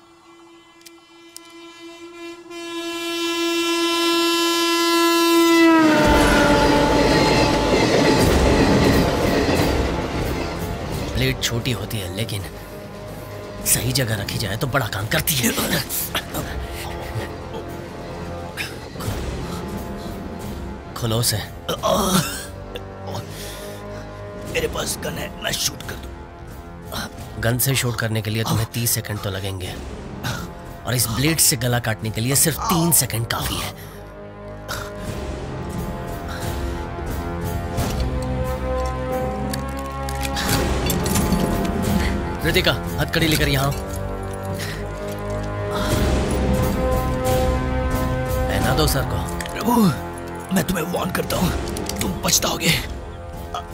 plate छोटी होती है लेकिन सही जगह रखी जाए तो बड़ा काम करती है। खुलो से मेरे पास गन है मैं शूट कर दूँ। गन से शूट करने के लिए तुम्हें तीस सेकंड तो लगेंगे। और इस ब्लेड से गला काटने के लिए सिर्फ़ तीन सेकंड काफ़ी है। रितिका हथकड़ी लेकर यहाँ। पहना दो सर को। प्रभु मैं तुम्हें वार्न करता हूँ। तुम पछताओगे।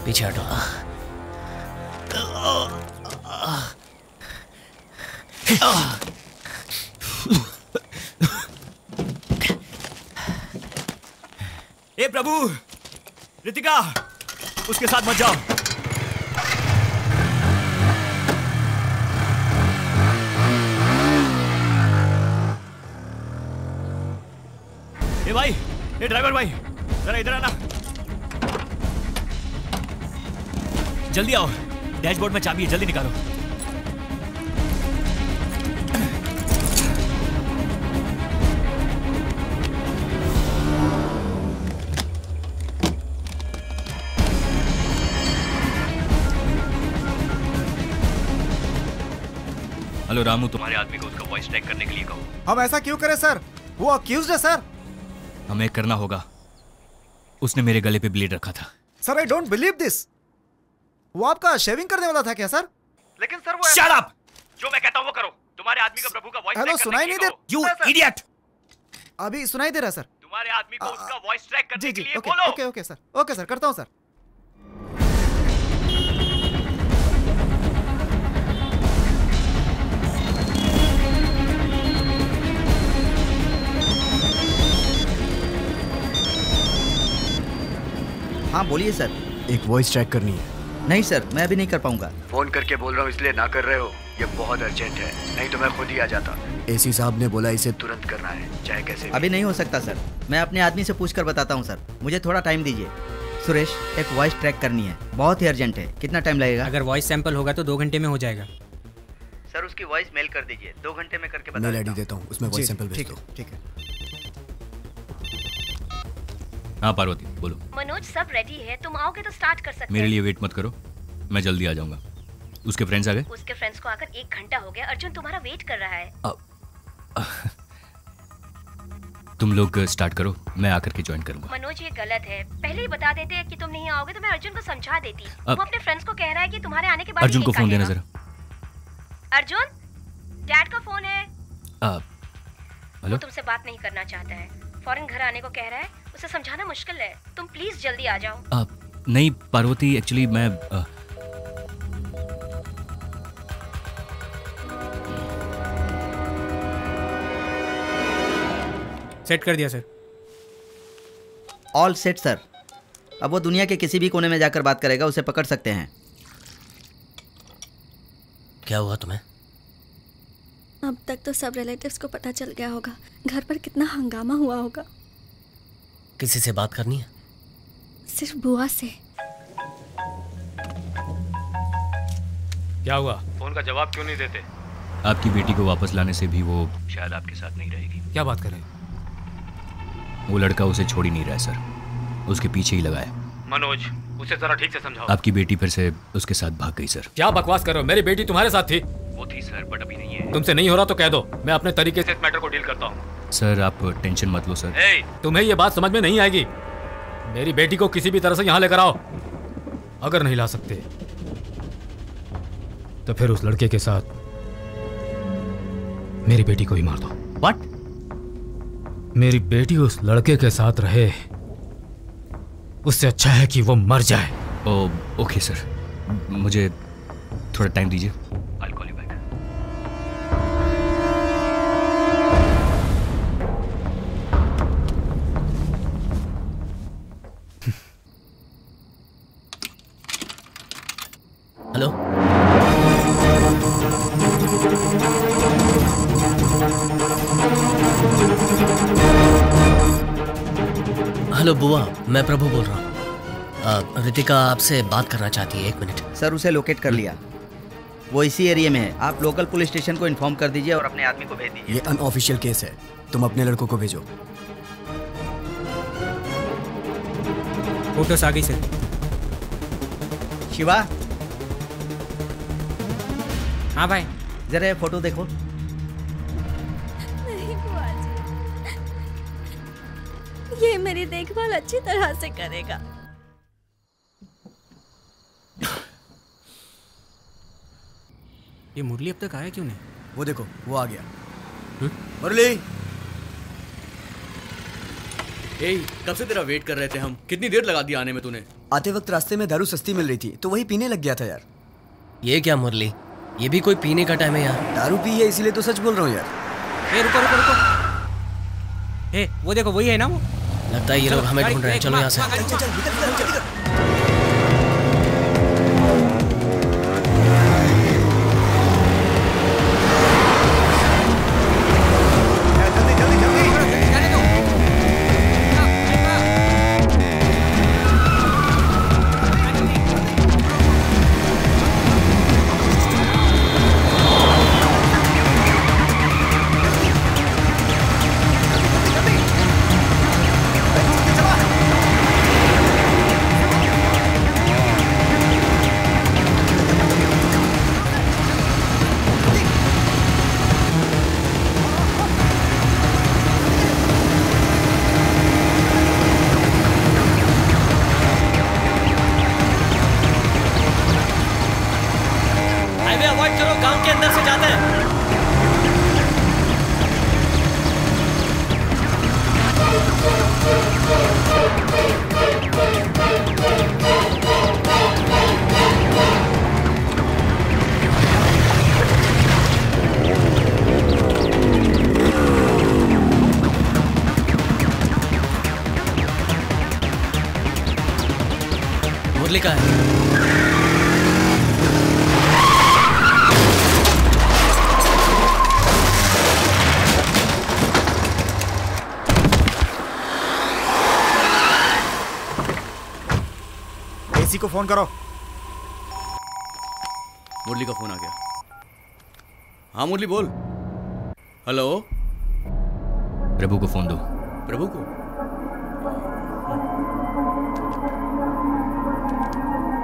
पीछे हटो। ए, प्रभु! रितिका उसके साथ मत जाओ। ए, भाई, ए, ड्राइवर भाई, जरा इधर आना। जल्दी आओ, डैशबोर्ड में चाबी है, जल्दी निकालो। हेलो रामू तुम्हारे आदमी को उसका वॉइस ट्रैक करने के लिए कहो। हम ऐसा क्यों करें सर? वो अक्यूज है सर। हमें करना होगा। उसने मेरे गले पे ब्लेड रखा था। Sir I don't believe this वो आपका शेविंग करने वाला था क्या सर? लेकिन सर वो शट अप जो मैं कहता हूँ वो करो। तुम्हारे आदमी का प्रभु का वॉइस हेलो सुनाई नहीं दे यू इडियट अभी सुनाई दे रहा सर। तुम्हारे आदमी को उसका वॉइस ट्रैक करने के लिए बोलो। Okay okay sir. Okay sir करता हूँ सर। हाँ बोलिए सर। एक वॉइस ट्रैक करनी है। नहीं सर मैं अभी नहीं कर पाऊँगा। फ़ोन करके बोल रहा हूँ इसलिए ना कर रहे हो। ये बहुत अर्जेंट है। नहीं तो मैं खुद ही आ जाता। एसी साहब ने बोला इसे तुरंत करना है चाहे कैसे अभी नहीं हो सकता सर। मैं अपने आदमी से पूछ कर बताता हूँ सर। मुझे थोड़ा टाइम दीजिए। सुरेश एक वॉइस ट्रैक करनी है। बहुत ही अर्जेंट है। कितना टाइम लगेगा? अगर वॉइस सैंपल होगा तो दो घंटे में हो जाएगा। सर उसकी वॉइस मेल कर दीजिए। दो घंटे में करके आईडी देता हूँ। उसमें वॉइस सैंपल भेज दो। ठीक है। हाँ पार्वती बोलो। मनोज सब रेडी है। तुम आओगे तो स्टार्ट कर सकते मेरे लिए वेट मत करो। मैं जल्दी आ जाऊँगा। उसके फ्रेंड्स आ गए? उसके फ्रेंड्स को आकर एक घंटा हो गया। अर्जुन तुम्हारा वेट कर रहा है। आ, आ, तुम लोग स्टार्ट करो। मैं आकर के ज्वाइन करूँगा। मनोज ये गलत है। पहले ही बता देते कि तुम नहीं आओगे तो मैं अर्जुन को समझा देती। अब- वो अपने फ्रेंड्स को कह रहा है कि तुम्हारे आने के बाद अर्जुन को फ़ोन देना जरा। अर्जुन डैड का फ़ोन है। आ, वो तुमसे बात नहीं करना चाहता है। फ़ौरन घर आने को कह रहा है। उसे समझाना मुश्किल है। तुम प्लीज़ जल्दी आ जाओ। आ, नहीं पार्वती एक्चुअली मैं आ, सेट कर दिया सर ऑल सेट सर अब वो दुनिया के किसी भी कोने में जाकर बात करेगा उसे पकड़ सकते हैं। क्या हुआ तुम्हें? अब तक तो सब रिलेटिव्स को पता चल गया होगा। घर पर कितना हंगामा हुआ होगा। किसी से बात करनी है? सिर्फ़ बुआ से। क्या हुआ? फ़ोन का जवाब क्यों नहीं देते? आपकी बेटी को वापस लाने से भी वो शायद आपके साथ नहीं रहेगी। क्या बात कर रहे हो? वो लड़का उसे छोड़ ही नहीं रहा है सर। उसके पीछे ही लगा है। मनोज उसे जरा ठीक से समझाओ। आपकी बेटी फिर से उसके साथ भाग गई सर। क्या बकवास कर रहे हो? मेरी बेटी तुम्हारे साथ थी। वो थी सर बट अभी नहीं है। तुमसे नहीं हो रहा तो कह दो। मैं अपने तरीके से इस मैटर को डील करता हूँ। सर आप टेंशन मत लो सर तुम्हें ये बात समझ में नहीं आएगी। मेरी बेटी को किसी भी तरह से यहाँ लेकर आओ। अगर नहीं ला सकते तो फिर उस लड़के के साथ मेरी बेटी को ही मार दो। व्हाट मेरी बेटी उस लड़के के साथ रहे उससे अच्छा है कि वो मर जाए। ओ, ओके सर मुझे थोड़ा टाइम दीजिए। हेलो बुआ मैं प्रभु बोल रहा हूँ। रितिका आपसे बात करना चाहती है एक मिनट। सर उसे लोकेट कर लिया। वो इसी एरिया में है। आप लोकल पुलिस स्टेशन को इन्फॉर्म कर दीजिए और अपने आदमी को भेज दीजिए। ये अनऑफिशियल केस है। तुम अपने लड़कों को भेजो। फोटोस आ गई सर। शिवा? हाँ भाई। जरा ये फ़ोटो देखो। ये मेरी देखभाल अच्छी तरह से करेगा। ये मुरली अब तक आया क्यों नहीं? वो देखो वो आ गया। मुरली! ए कब से तेरा वेट कर रहे थे हम? कितनी देर लगा दी आने में तूने? आते वक्त रास्ते में दारू सस्ती मिल रही थी तो वही पीने लग गया था यार। ये क्या मुरली? ये भी कोई पीने का टाइम है यार। दारू पी है इसीलिए तो सच बोल रहा हूँ यार। ए रुको रुको रुको। ए वो देखो वही है ना वो? लगता है ये लोग हमें ढूंढ रहे हैं चलो यहाँ से फ़ोन करो। मुरली का फ़ोन आ गया। हाँ मुरली बोल। हेलो? प्रभु को फ़ोन दो। प्रभु को?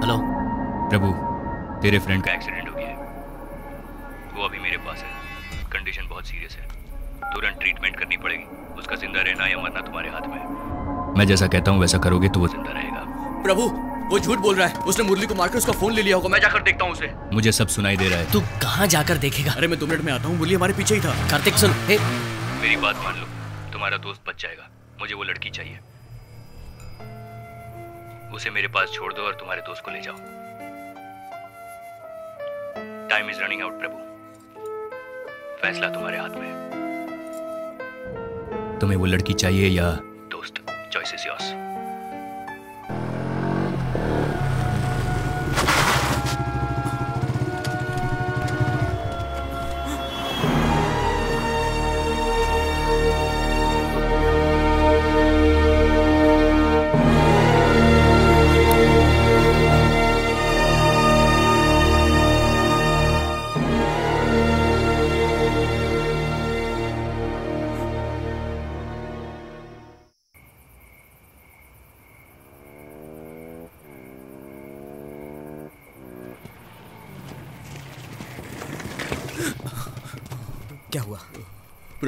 हेलो? प्रभु तेरे फ्रेंड का एक्सीडेंट हो गया है। वो अभी मेरे पास है। कंडीशन बहुत सीरियस है। तुरंत ट्रीटमेंट करनी पड़ेगी। उसका ज़िंदा रहना या मरना तुम्हारे हाथ में है। मैं जैसा कहता हूँ वैसा करोगे तो वो ज़िंदा रहेगा। प्रभु वो झूठ बोल रहा है। उसने मुरली को मारकर उसका फ़ोन ले लिया होगा। मैं जाकर देखता हूँ उसे। मुझे सब सुनाई दे रहा है। तू कहाँ जाकर देखेगा? अरे मैं दो मिनट में आता हूँ। मुरली हमारे पीछे ही था। कार्तिक सुन। हे। मेरी बात मान लो। तुम्हारा दोस्त बच जाएगा। मुझे वो लड़की चाहिए। उसे मेरे पास छोड़ दो और तुम्हारे दोस्त को ले जाओ। Time is running out Prabhu. फैसला तुम्हारे हाथ में है। तुम्हें वो लड़की चाहिए या दोस्त चॉइस इज़ योर्स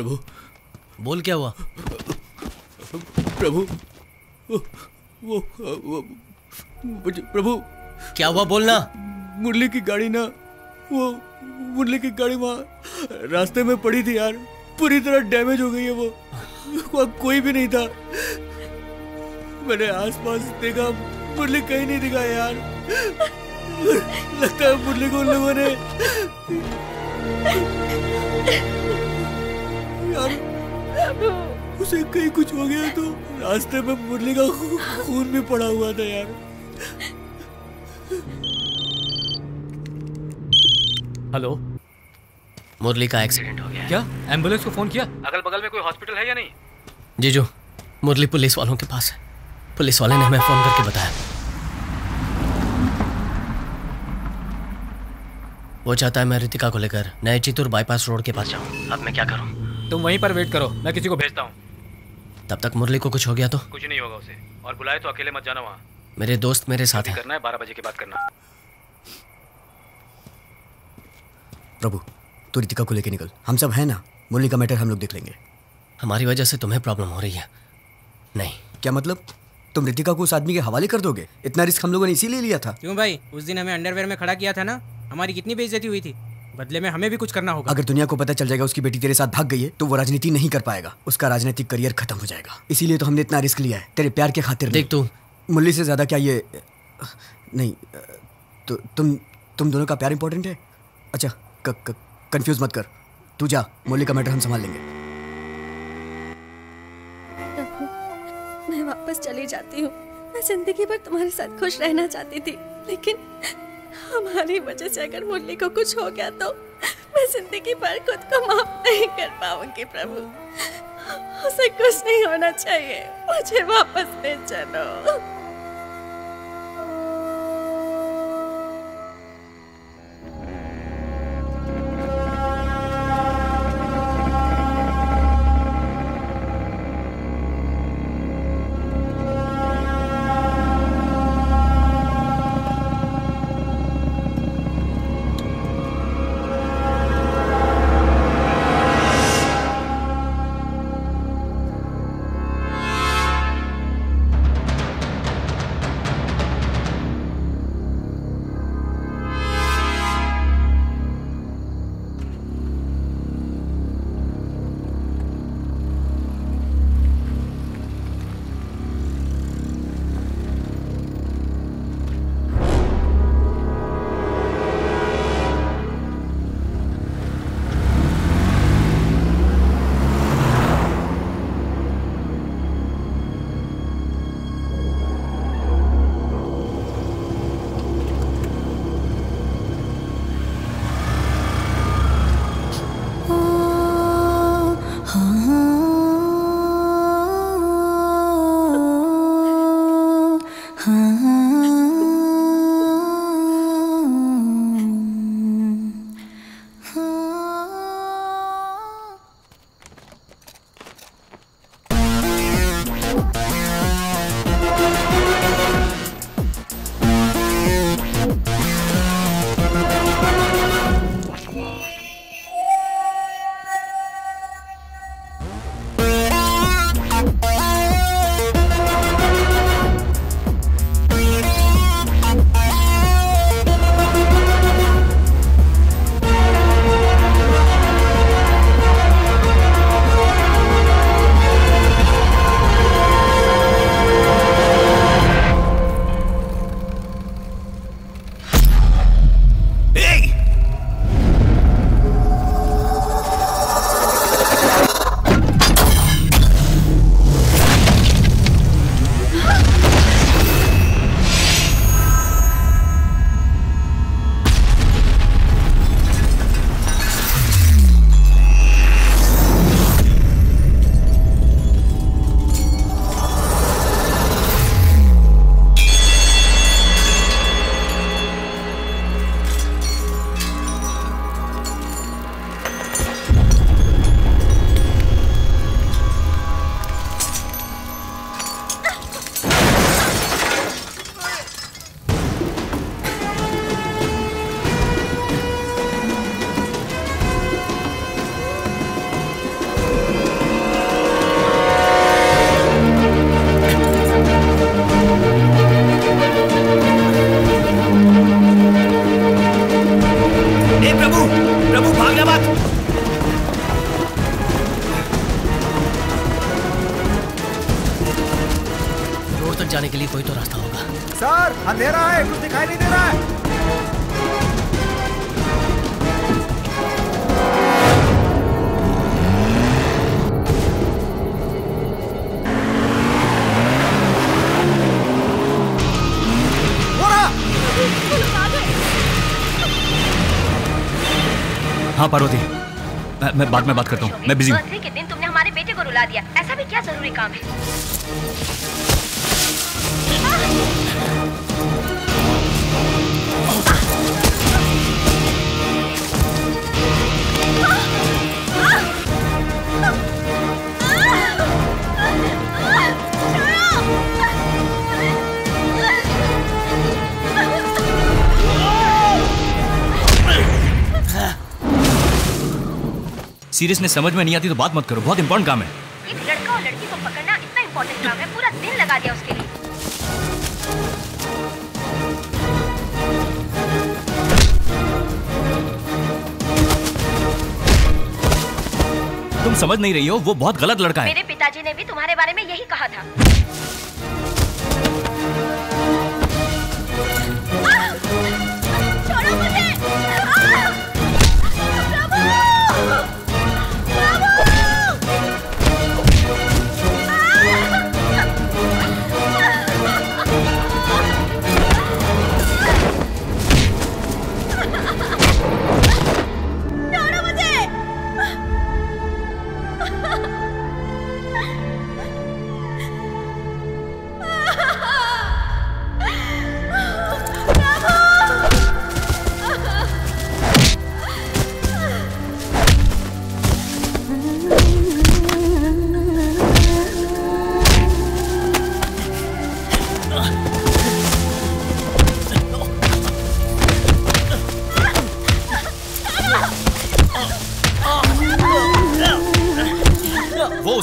प्रभु। बोल क्या हुआ? प्रभु वो वो, वो प्रभु। क्या हुआ बोलना? मुरली की गाड़ी ना वो मुरली की गाड़ी वहाँ रास्ते में पड़ी थी यार। पूरी तरह डैमेज हो गई है वो। वहाँ कोई भी नहीं था। मैंने आसपास देखा मुरली कहीं नहीं दिखा यार। लगता है मुरली को उन लोगों ने यार। उसे कहीं कुछ हो गया तो रास्ते में मुरली का खून भी पड़ा हुआ था यार। हेलो? मुरली का एक्सीडेंट हो गया। क्या? एंबुलेंस को फ़ोन किया? अगल बगल में कोई हॉस्पिटल है या नहीं? जीजू मुरली पुलिस वालों के पास है। पुलिस वाले ने हमें फ़ोन करके बताया। वो चाहता है मैं रितिका को लेकर नए चितुर बाईपास रोड के पास जाऊँ। अब मैं क्या करूँ? तुम वहीं पर वेट करो मैं किसी को भेजता हूँ। तब तक मुरली को कुछ हो गया तो? कुछ नहीं होगा उसे और बुलाए तो अकेले मत जाना वहाँ। मेरे दोस्त मेरे साथ हैं। करना है बारह बजे के बाद करना। प्रभु तू रितिका को लेके निकल। हम सब हैं ना मुरली का मैटर हम लोग देख लेंगे। हमारी वजह से तुम्हें प्रॉब्लम हो रही है। नहीं। क्या मतलब? तुम रितिका को उस आदमी के हवाले कर दोगे? इतना रिस्क हम लोगों ने इसीलिए लिया था। क्यों भाई? उस दिन हमें अंडरवेयर में खड़ा किया था ना? हमारी कितनी बेइज्जती हुई थी? बदले में हमें भी कुछ करना होगा। अगर दुनिया को पता चल जाएगा उसकी बेटी तेरे साथ भाग गई है तो वो राजनीति नहीं कर पाएगा। उसका राजनीतिक करियर खत्म हो जाएगा। इसीलिए तो हमने इतना रिस्क लिया है। तेरे प्यार के खातिर देख तू। मुरली से ज़्यादा क्या ये नहीं तो तुम तुम दोनों का प्यार इंपॉर्टेंट है? अच्छा कंफ्यूज मत कर। तू जा मुरली का मैटर हम संभाल लेंगे। मैं वापस चली जाती हूँ। मैं ज़िंदगी भर तुम्हारे साथ खुश रहना चाहती थी लेकिन हमारी वजह से अगर मुरली को कुछ हो गया तो मैं ज़िंदगी भर खुद को माफ़ नहीं कर पाऊँगी, प्रभु। उसे कुछ नहीं होना चाहिए। मुझे वापस ले चलो। पार्वती मैं, मैं बाद में बात करता हूँ। मैं बिज़ी हूँ। के दिन तुमने हमारे बेटे को रुला दिया। ऐसा भी क्या ज़रूरी काम है? सीरियसनेस समझ में नहीं आती तो बात मत करो। बहुत इंपॉर्टेंट काम है। एक लड़का और लड़की को पकड़ना इतना इम्पोर्टेंट काम है। पूरा दिन लगा दिया उसके लिए। तुम समझ नहीं रही हो वो बहुत गलत लड़का है। मेरे पिताजी ने भी तुम्हारे बारे में यही कहा था। छोड़ो मुझे!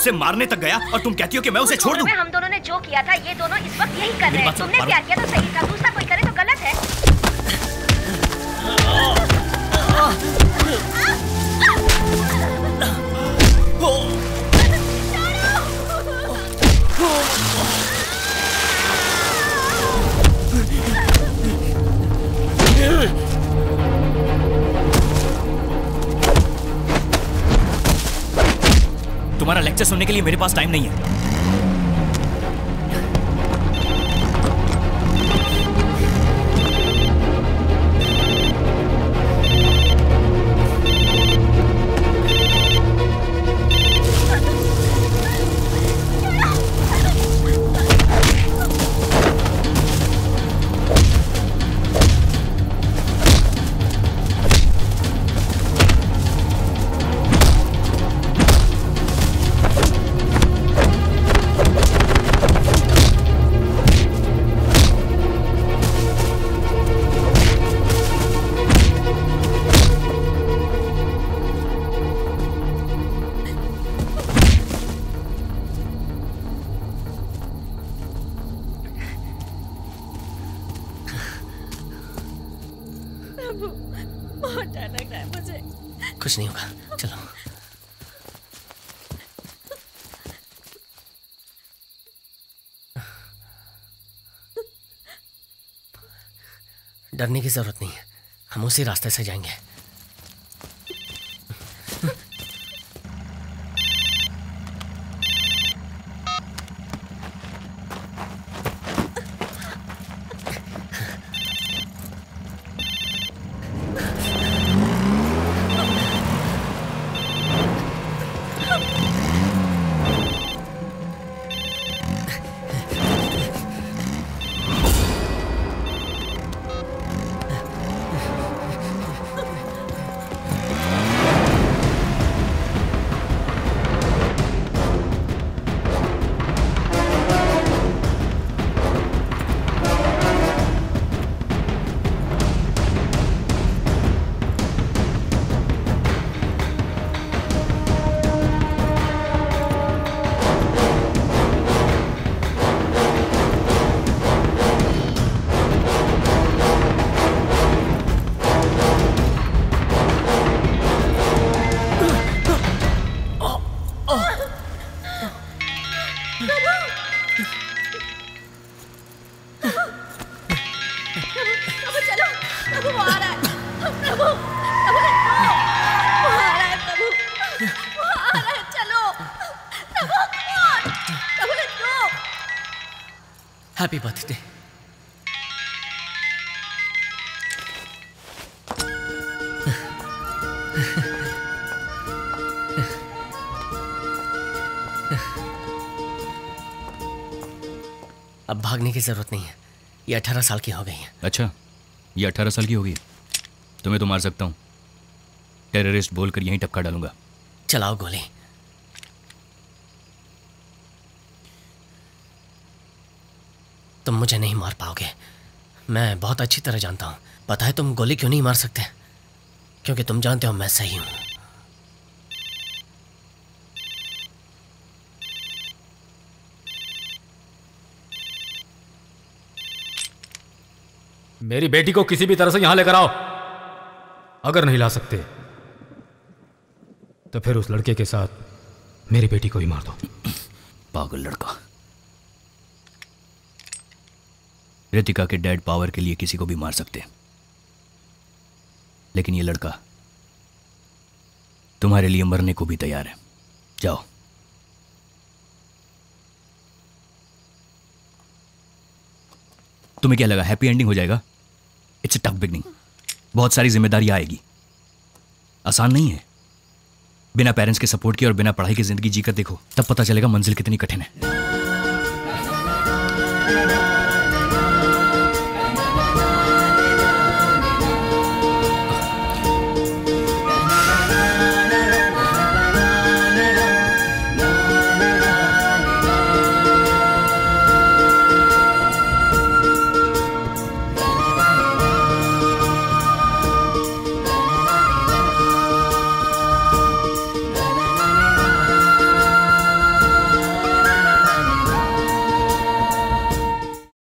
उसे मारने तक गया और तुम कहती हो कि मैं उसे छोड़ दूँ। हम दोनों ने जो किया था ये दोनों इस वक्त यही कर रहे हैं। तुमने। प्यार किया तो सही था दूसरा लेक्चर सुनने के लिए मेरे पास टाइम नहीं है। डरने की ज़रूरत नहीं है। हम उसी रास्ते से जाएँगे। हैप्पी बर्थडे अब भागने की ज़रूरत नहीं है। ये अठारह साल की हो गई है। अच्छा ये अठारह साल की होगी। तुम्हें तो मार सकता हूँ। टेररिस्ट बोलकर यहीं टपका डालूँगा। चलाओ गोली। तुम मुझे नहीं मार पाओगे। मैं बहुत अच्छी तरह जानता हूँ। पता है तुम गोली क्यों नहीं मार सकते? क्योंकि तुम जानते हो मैं सही हूँ। मेरी बेटी को किसी भी तरह से यहाँ लेकर आओ। अगर नहीं ला सकते तो फिर उस लड़के के साथ मेरी बेटी को ही मार दो। पागल लड़का। रितिका के डैड पावर के लिए किसी को भी मार सकते हैं। लेकिन ये लड़का तुम्हारे लिए मरने को भी तैयार है। जाओ। तुम्हें क्या लगा हैप्पी एंडिंग हो जाएगा? इट्स अ टफ बिगनिंग बहुत सारी ज़िम्मेदारी आएगी। आसान नहीं है। बिना पेरेंट्स के सपोर्ट के और बिना पढ़ाई की ज़िंदगी जीकर देखो, तब पता चलेगा मंजिल कितनी कठिन है।